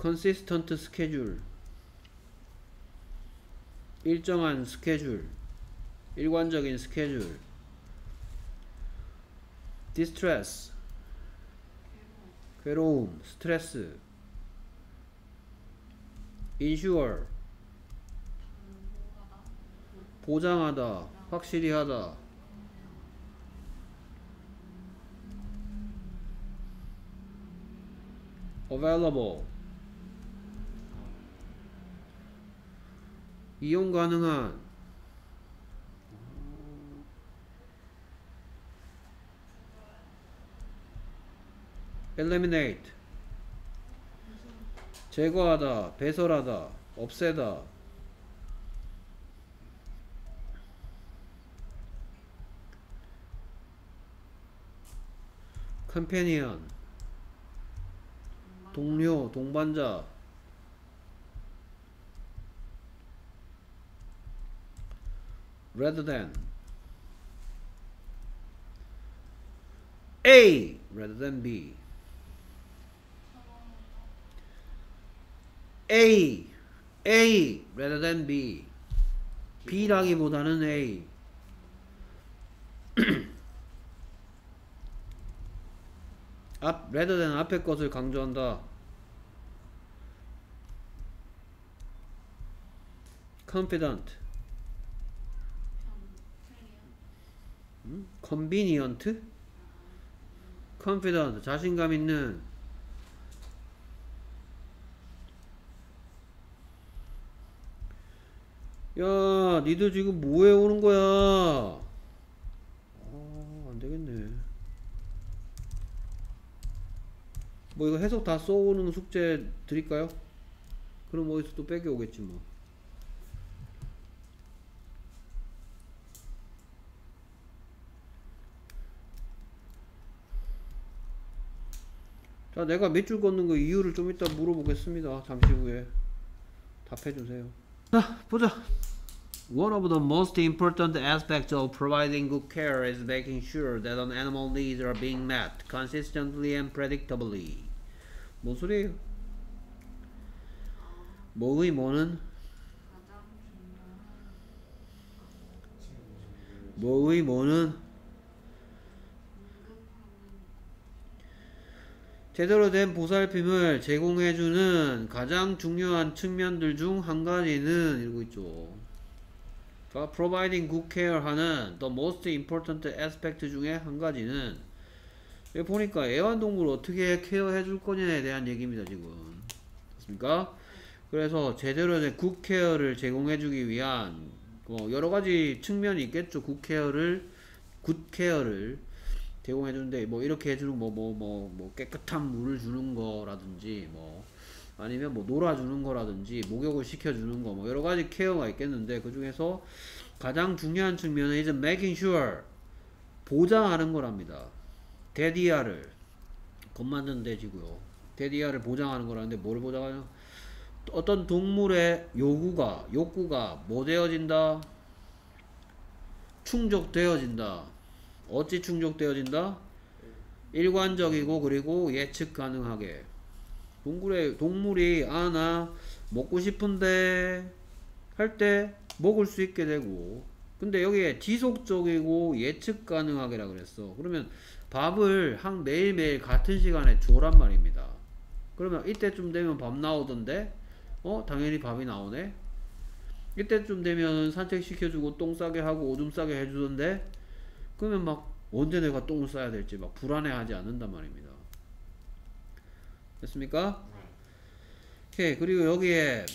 Consistent schedule. 일정한 스케줄 일관적인 스케줄 distress. 괴로움. 스트레스 담보하다. 보장하다, 확실히 하다. available. 이용 가능한. Eliminate. 제거하다, 배설하다, 없애다. Companion 동료 동반자 rather than A rather than B A A rather than B B라기보다는 A 앞 than 앞에 것을 강조한다 confident 음? convenient confident 자신감 있는 야 니들 지금 뭐해 오는 거야 아 안되겠네 뭐 이거 해석 다 써오는 숙제 드릴까요? 그럼 어디서 또 빼겨 오겠지 뭐 자, 내가 몇 줄 걷는 거 이유를 좀 이따 물어보겠습니다. 잠시 후에 답해주세요. 자, 보자. One of the most important aspects of providing good care is making sure that an animal needs are being met consistently and predictably. 뭔 소리예요? 뭐의 뭐는 뭐의 뭐는 제대로 된 보살핌을 제공해주는 가장 중요한 측면들 중 한 가지는 이러고 있죠. 자, providing good care 하는 the most important aspect 중에 한 가지는 여기 보니까 애완동물을 어떻게 케어해 줄 거냐에 대한 얘기입니다, 지금. 됐습니까? 그래서 제대로 된 care를 제공해 주기 위한 뭐 여러 가지 측면이 있겠죠. good care를 제공해 주는데 뭐 이렇게 해주는 뭐 뭐 뭐 뭐 깨끗한 물을 주는 거라든지 뭐 아니면 뭐 놀아주는 거라든지 목욕을 시켜주는 거 뭐 여러 가지 케어가 있겠는데 그 중에서 가장 중요한 측면은 이제 making sure 보장하는 거랍니다. 데디아를 것 만드는 돼지고요. 데디아를 보장하는 거라는데 뭐를 보장하냐? 어떤 동물의 요구가 욕구가 뭐 되어진다? 충족되어진다. 어찌 충족되어진다? 일관적이고 그리고 예측 가능하게 동물의 동물이 아나 먹고 싶은데 할 때 먹을 수 있게 되고 근데 여기에 지속적이고 예측 가능하게라 그랬어 그러면 밥을 한 매일매일 같은 시간에 줘란 말입니다. 그러면 이때쯤 되면 밥 나오던데? 어? 당연히 밥이 나오네? 이때쯤 되면 산책시켜주고 똥 싸게 하고 오줌 싸게 해주던데? 그러면 막 언제 내가 똥을 싸야 될지 막 불안해하지 않는단 말입니다. 됐습니까? 오케이. 그리고 여기에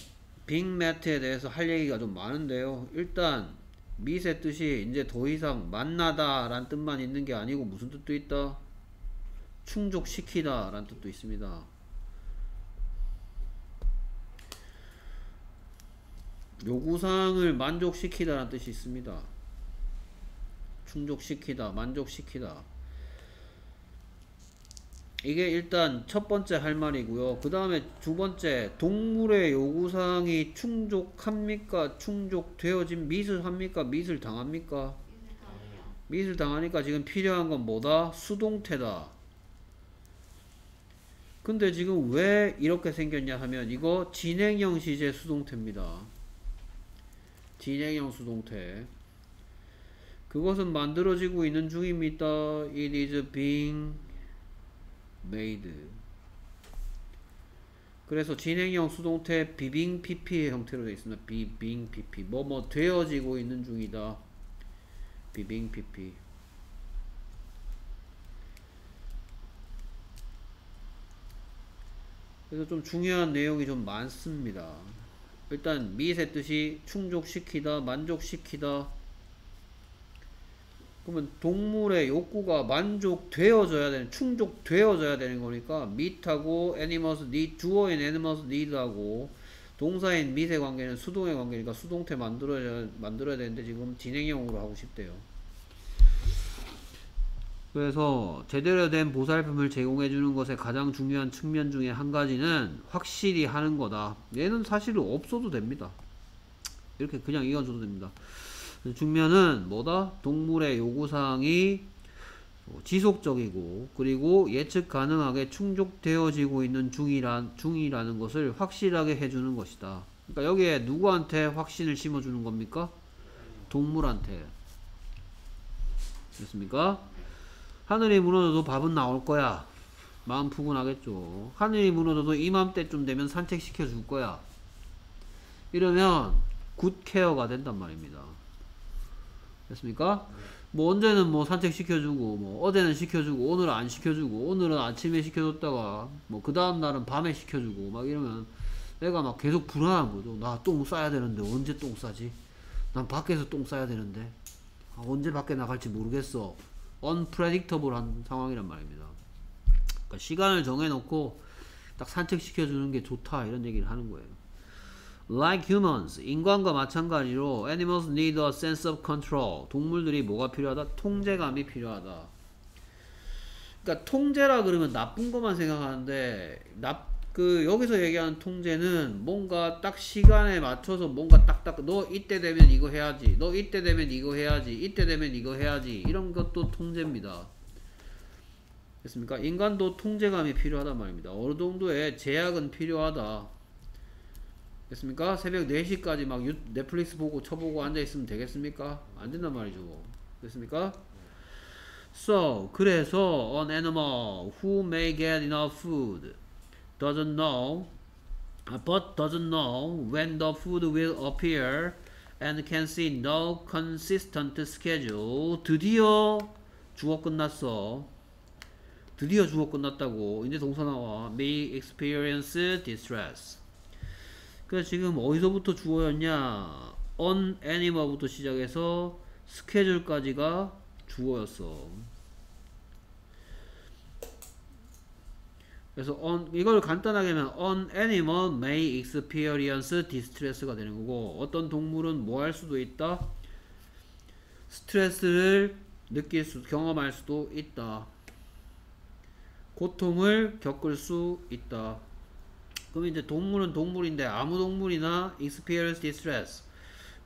빅 매트에 대해서 할 얘기가 좀 많은데요. 일단 밑의 뜻이 이제 더 이상 만나다 라는 뜻만 있는 게 아니고 무슨 뜻도 있다? 충족시키다 라는 뜻도 있습니다. 요구사항을 만족시키다 라는 뜻이 있습니다. 충족시키다, 만족시키다. 이게 일단 첫 번째 할 말이고요. 그 다음에 두 번째, 동물의 요구사항이 충족합니까? 충족되어진 미술 합니까? 미술 당합니까? 이제 다해요. 미술 당하니까 지금 필요한 건 뭐다? 수동태다. 근데 지금 왜 이렇게 생겼냐 하면 이거 진행형 시제 수동태입니다. 진행형 수동태. 그것은 만들어지고 있는 중입니다. It is being made. 그래서 진행형 수동태 비빙 pp의 형태로 되어 있습니다. 비빙 pp. 뭐뭐 되어지고 있는 중이다. 비빙 pp. 그래서 좀 중요한 내용이 좀 많습니다. 일단 미의 뜻이 충족시키다, 만족시키다, 그러면 동물의 욕구가 만족되어져야 되는 충족되어져야 되는 거니까 meet하고 animals need 주어인 animals need하고 동사인 meet의 관계는 수동의 관계니까 수동태 만들어야 만들어야 되는데 지금 진행형으로 하고 싶대요. 그래서 제대로 된 보살핌을 제공해 주는 것의 가장 중요한 측면 중에 한 가지는 확실히 하는 거다. 얘는 사실은 없어도 됩니다. 이렇게 그냥 이어줘도 됩니다. 중면은 뭐다? 동물의 요구사항이 지속적이고 그리고 예측 가능하게 충족되어지고 있는 중이란, 중이라는 것을 확실하게 해주는 것이다. 그러니까 여기에 누구한테 확신을 심어주는 겁니까? 동물한테. 됐습니까? 하늘이 무너져도 밥은 나올 거야. 마음 푸근하겠죠. 하늘이 무너져도 이맘때쯤 되면 산책시켜 줄 거야. 이러면 굿 케어가 된단 말입니다. 됐습니까? 뭐 언제는 뭐 산책 시켜주고 뭐 어제는 시켜주고 오늘은 안 시켜주고 오늘은 아침에 시켜줬다가 뭐 그 다음 날은 밤에 시켜주고 막 이러면 내가 막 계속 불안한 거죠. 나 똥 싸야 되는데 언제 똥 싸지? 난 밖에서 똥 싸야 되는데 아, 언제 밖에 나갈지 모르겠어. unpredictable한 상황이란 말입니다. 그러니까 시간을 정해놓고 딱 산책 시켜주는 게 좋다 이런 얘기를 하는 거예요. Like humans, 인간과 마찬가지로 animals need a sense of control. 동물들이 뭐가 필요하다? 통제감이 필요하다. 그러니까 통제라 그러면 나쁜 것만 생각하는데 나, 그 여기서 얘기하는 통제는 뭔가 딱 시간에 맞춰서 뭔가 딱딱 너 이때 되면 이거 해야지. 너 이때 되면 이거 해야지. 이때 되면 이거 해야지. 이런 것도 통제입니다. 됐습니까? 인간도 통제감이 필요하단 말입니다. 어느 정도의 제약은 필요하다. 됐습니까? 새벽 4시까지 막 유, 넷플릭스 보고 쳐보고 앉아있으면 되겠습니까? 안 된단 말이죠. 됐습니까? So, 그래서 an animal who may get enough food doesn't know but doesn't know when the food will appear and can see no consistent schedule 드디어 주어 끝났어 드디어 주어 끝났다고 이제 동사 나와 may experience distress 그래서 지금 어디서부터 주어였냐? on animal부터 시작해서 스케줄까지가 주어였어. 그래서 on 이걸 간단하게 하면 on animal may experience distress가 되는 거고 어떤 동물은 뭐 할 수도 있다? 스트레스를 느낄 수 경험할 수도 있다. 고통을 겪을 수 있다. 그럼 이제 동물은 동물인데 아무 동물이나 experience distress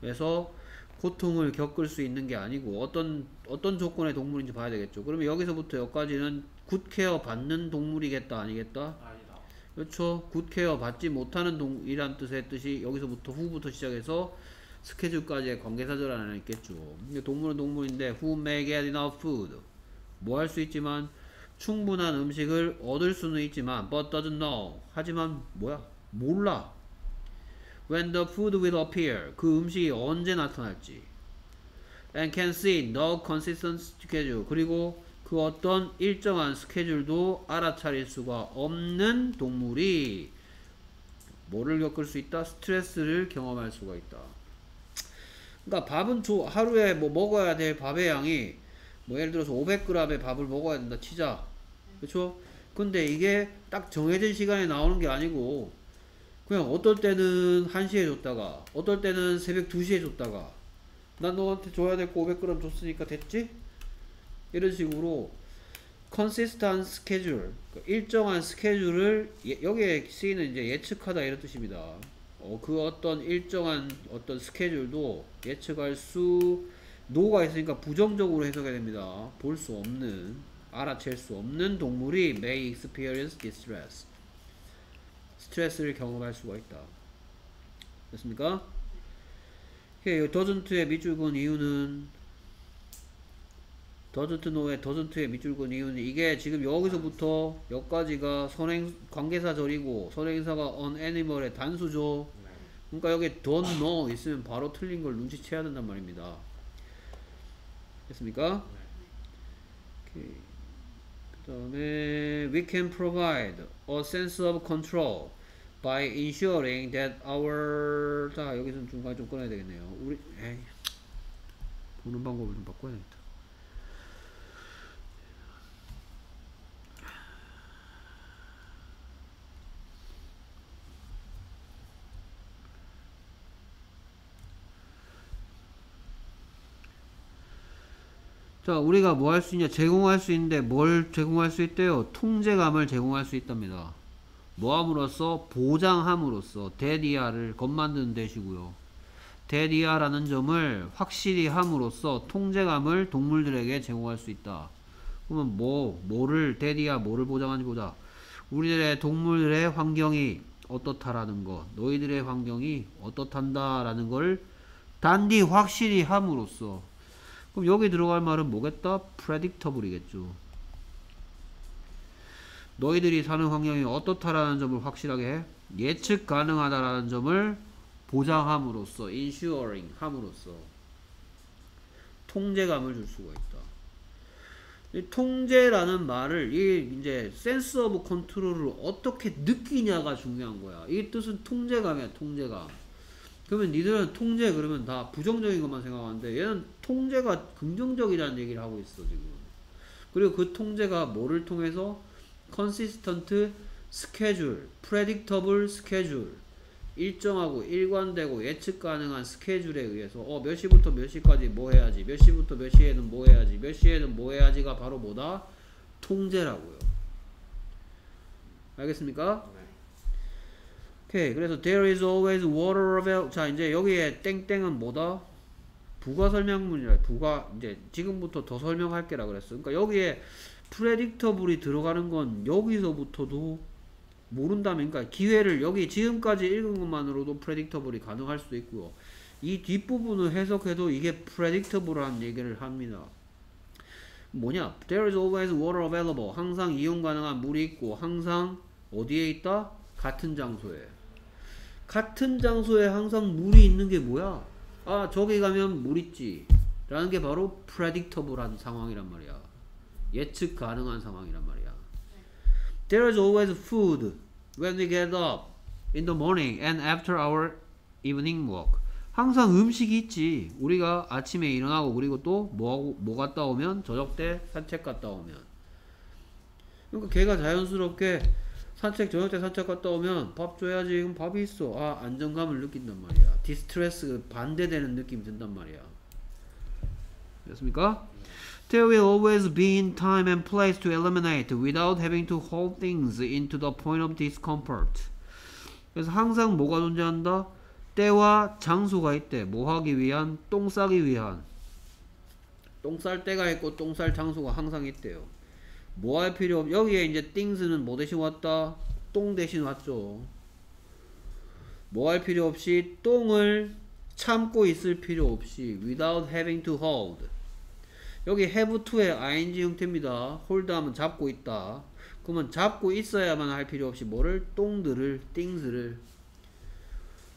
그래서 고통을 겪을 수 있는 게 아니고 어떤 어떤 조건의 동물인지 봐야 되겠죠. 그러면 여기서부터 여기까지는 굿케어 받는 동물이겠다 아니겠다? 아니다. 그렇죠. 굿케어 받지 못하는 동이란 뜻의 뜻이 여기서부터 후부터 시작해서 스케줄까지의 관계사절 안에 있겠죠. 동물은 동물인데 who may get enough food 뭐 할 수 있지만 충분한 음식을 얻을 수는 있지만 but doesn't know 하지만 뭐야 몰라 when the food will appear 그 음식이 언제 나타날지 and can see no consistent schedule 그리고 그 어떤 일정한 스케줄도 알아차릴 수가 없는 동물이 뭐를 겪을 수 있다? 스트레스를 경험할 수가 있다. 그러니까 밥은 조, 하루에 뭐 먹어야 될 밥의 양이 뭐 예를 들어서 500g의 밥을 먹어야 된다 치자. 그렇죠? 근데 이게 딱 정해진 시간에 나오는 게 아니고 그냥 어떨 때는 1시에 줬다가 어떨 때는 새벽 2시에 줬다가 난 너한테 줘야 될 거 500g 줬으니까 됐지? 이런 식으로 consistent schedule 그 일정한 스케줄을 예, 여기에 쓰이는 이제 예측하다 이런 뜻입니다. 어, 그 어떤 일정한 어떤 스케줄도 예측할 수 노가 있으니까 부정적으로 해석해야 됩니다. 볼 수 없는 알아챌 수 없는 동물이 may experience distress. 스트레스를 경험할 수가 있다. 됐습니까? 예, doesn't의 밑줄 근 이유는 doesn't know의 doesn't의 밑줄 근 이유는 이게 지금 여기서부터 여기까지가 선행 관계사절이고 선행사가 on animal의 단수죠. 네. 그러니까 여기 don't know 있으면 바로 틀린 걸 눈치채야 된단 말입니다. 됐습니까? 네. 오케이. 그 다음에 we can provide a sense of control by ensuring that our 자 여기서 중간 좀 끊어야 되겠네요. 우리 에이 보는 방법을 좀 바꿔야겠다. 자, 우리가 뭐 할 수 있냐? 제공할 수 있는데 뭘 제공할 수 있대요? 통제감을 제공할 수 있답니다. 뭐 함으로써? 보장함으로써 대디아를 것 만드는 대시고요. 대디아라는 점을 확실히 함으로써 통제감을 동물들에게 제공할 수 있다. 그러면 뭐, 뭐를, 대디아 뭐를 보장하는지 보자. 우리들의 동물들의 환경이 어떻다라는 거, 너희들의 환경이 어떻단다라는 걸 단디 확실히 함으로써 그럼 여기 들어갈 말은 뭐겠다? predictable이겠죠. 너희들이 사는 환경이 어떻다라는 점을 확실하게 해? 예측 가능하다라는 점을 보장함으로써 ensuring 함으로써 통제감을 줄 수가 있다. 이 통제라는 말을 이 이제 sense of control을 어떻게 느끼냐가 중요한 거야. 이 뜻은 통제감이야, 통제감. 그러면 니들은 통제 그러면 다 부정적인 것만 생각하는데 얘는 통제가 긍정적이라는 얘기를 하고 있어 지금. 그리고 그 통제가 뭐를 통해서? consistent schedule, predictable schedule. 일정하고 일관되고 예측 가능한 스케줄에 의해서 어 몇 시부터 몇 시까지 뭐 해야지? 몇 시부터 몇 시에는 뭐 해야지? 몇 시에는 뭐 해야지가 바로 뭐다? 통제라고요. 알겠습니까? 네. 오케이 그래서 there is always water available 자 이제 여기에 땡땡은 뭐다 부가 설명문이라 부가 이제 지금부터 더 설명할게라 그랬어 그러니까 여기에 predictable이 들어가는 건 여기서부터도 모른다면 그러니까 기회를 여기 지금까지 읽은 것만으로도 predictable이 가능할 수도 있고요. 이 뒷부분을 해석해도 이게 predictable한 얘기를 합니다. 뭐냐? There is always water available. 항상 이용 가능한 물이 있고 항상 어디에 있다? 같은 장소에. 같은 장소에 항상 물이 있는 게 뭐야? 아 저기 가면 물 있지. 라는 게 바로 predictable한 상황이란 말이야. 예측 가능한 상황이란 말이야. There is always food when we get up in the morning and after our evening walk. 항상 음식이 있지. 우리가 아침에 일어나고 그리고 또 뭐, 뭐 갔다 오면 저녁 때 산책 갔다 오면. 그러니까 걔가 자연스럽게 산책 저녁 때 산책 갔다 오면 밥 줘야지. 그럼 밥이 있어. 아 안정감을 느낀단 말이야. 디스트레스 반대되는 느낌이 든단 말이야. 됐습니까? There will always be in time and place to eliminate without having to hold things into the point of discomfort. 그래서 항상 뭐가 존재한다? 때와 장소가 있대. 뭐 하기 위한? 똥 싸기 위한. 똥 쌀 때가 있고 똥 쌀 장소가 항상 있대요. 뭐 할 필요 없. 여기에 이제 things는 뭐 대신 왔다? 똥 대신 왔죠. 뭐 할 필요 없이 똥을 참고 있을 필요 없이 without having to hold. 여기 have to의 ing 형태입니다. hold 하면 잡고 있다. 그러면 잡고 있어야만 할 필요 없이 뭐를 똥들을 things를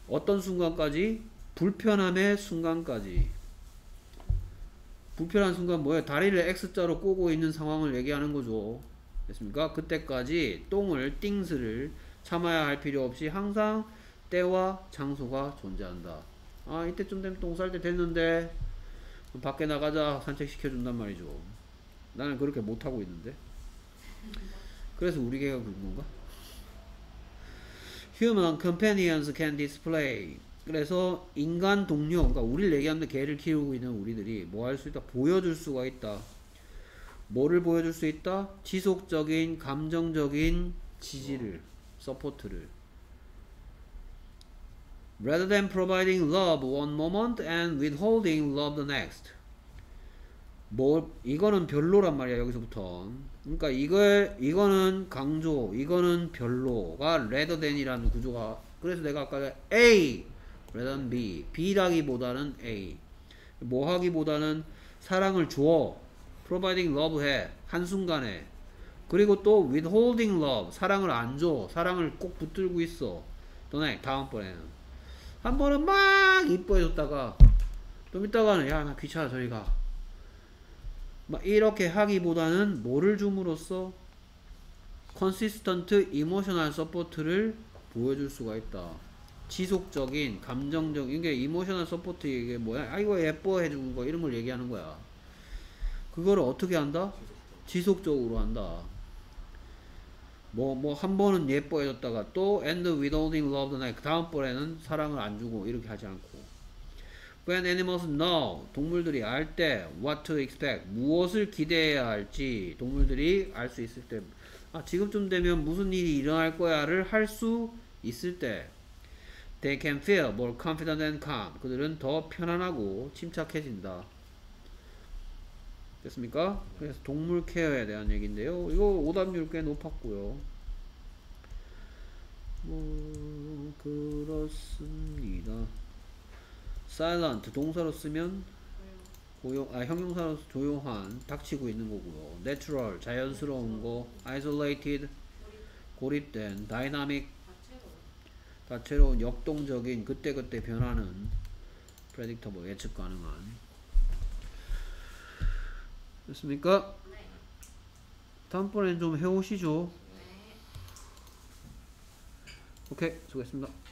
어떤 순간까지 불편함의 순간까지 불편한 순간 뭐예요? 다리를 X자로 꼬고 있는 상황을 얘기하는 거죠. 됐습니까? 그때까지 똥을 things를 참아야 할 필요 없이 항상 때와 장소가 존재한다. 아 이때쯤 되면 똥 쌀 때 됐는데 밖에 나가자 산책시켜준단 말이죠. 나는 그렇게 못하고 있는데. 그래서 우리 개가 그런 건가? Human companions can display. 그래서 인간 동료, 그러니까 우리를 얘기하는데 개를 키우고 있는 우리들이 뭐 할 수 있다? 보여줄 수가 있다. 뭐를 보여줄 수 있다? 지속적인 감정적인 지지를, support를. rather than providing love one moment and withholding love the next. 뭐 이거는 별로란 말이야 여기서부터. 그러니까 이거 이거는 강조, 이거는 별로가 rather than이라는 구조가. 그래서 내가 아까 A rather B, B라기보다는 A. 뭐 하기보다는 사랑을 줘, providing love 해 한순간에. 그리고 또 withholding love 사랑을 안 줘, 사랑을 꼭 붙들고 있어. 너네 다음번에는. 한 번은 막 이뻐해줬다가 좀 이따가는 야 나 귀찮아 저리 가. 막 이렇게 하기보다는 뭐를 줌으로써 consistent emotional support를 보여줄 수가 있다. 지속적인 감정적 이게 emotional support 이게 뭐야? 아 이거 예뻐해 주는 거 이런 걸 얘기하는 거야. 그거를 어떻게 한다? 지속적으로 한다. 뭐 뭐 한 번은 예뻐해줬다가 또 and withholding love the next 그 다음번에는 사랑을 안 주고 이렇게 하지 않고 When animals know 동물들이 알 때 what to expect 무엇을 기대해야 할지 동물들이 알 수 있을 때 아, 지금쯤 되면 무슨 일이 일어날 거야를 할 수 있을 때 they can feel more confident and calm. 그들은 더 편안하고 침착해진다. 됐습니까? 그래서 동물 케어에 대한 얘기인데요. 이거 오답률 꽤 높았고요. 뭐 그렇습니다. Silent 동사로 쓰면 고용, 아, 형용사로 조용한 닥치고 있는 거고요. natural 자연스러운 거, isolated 고립된, dynamic 다채로운 역동적인 그때그때 변하는 predictable 예측 가능한 됐습니까? 다음번엔 좀 해오시죠. 오케이 수고했습니다.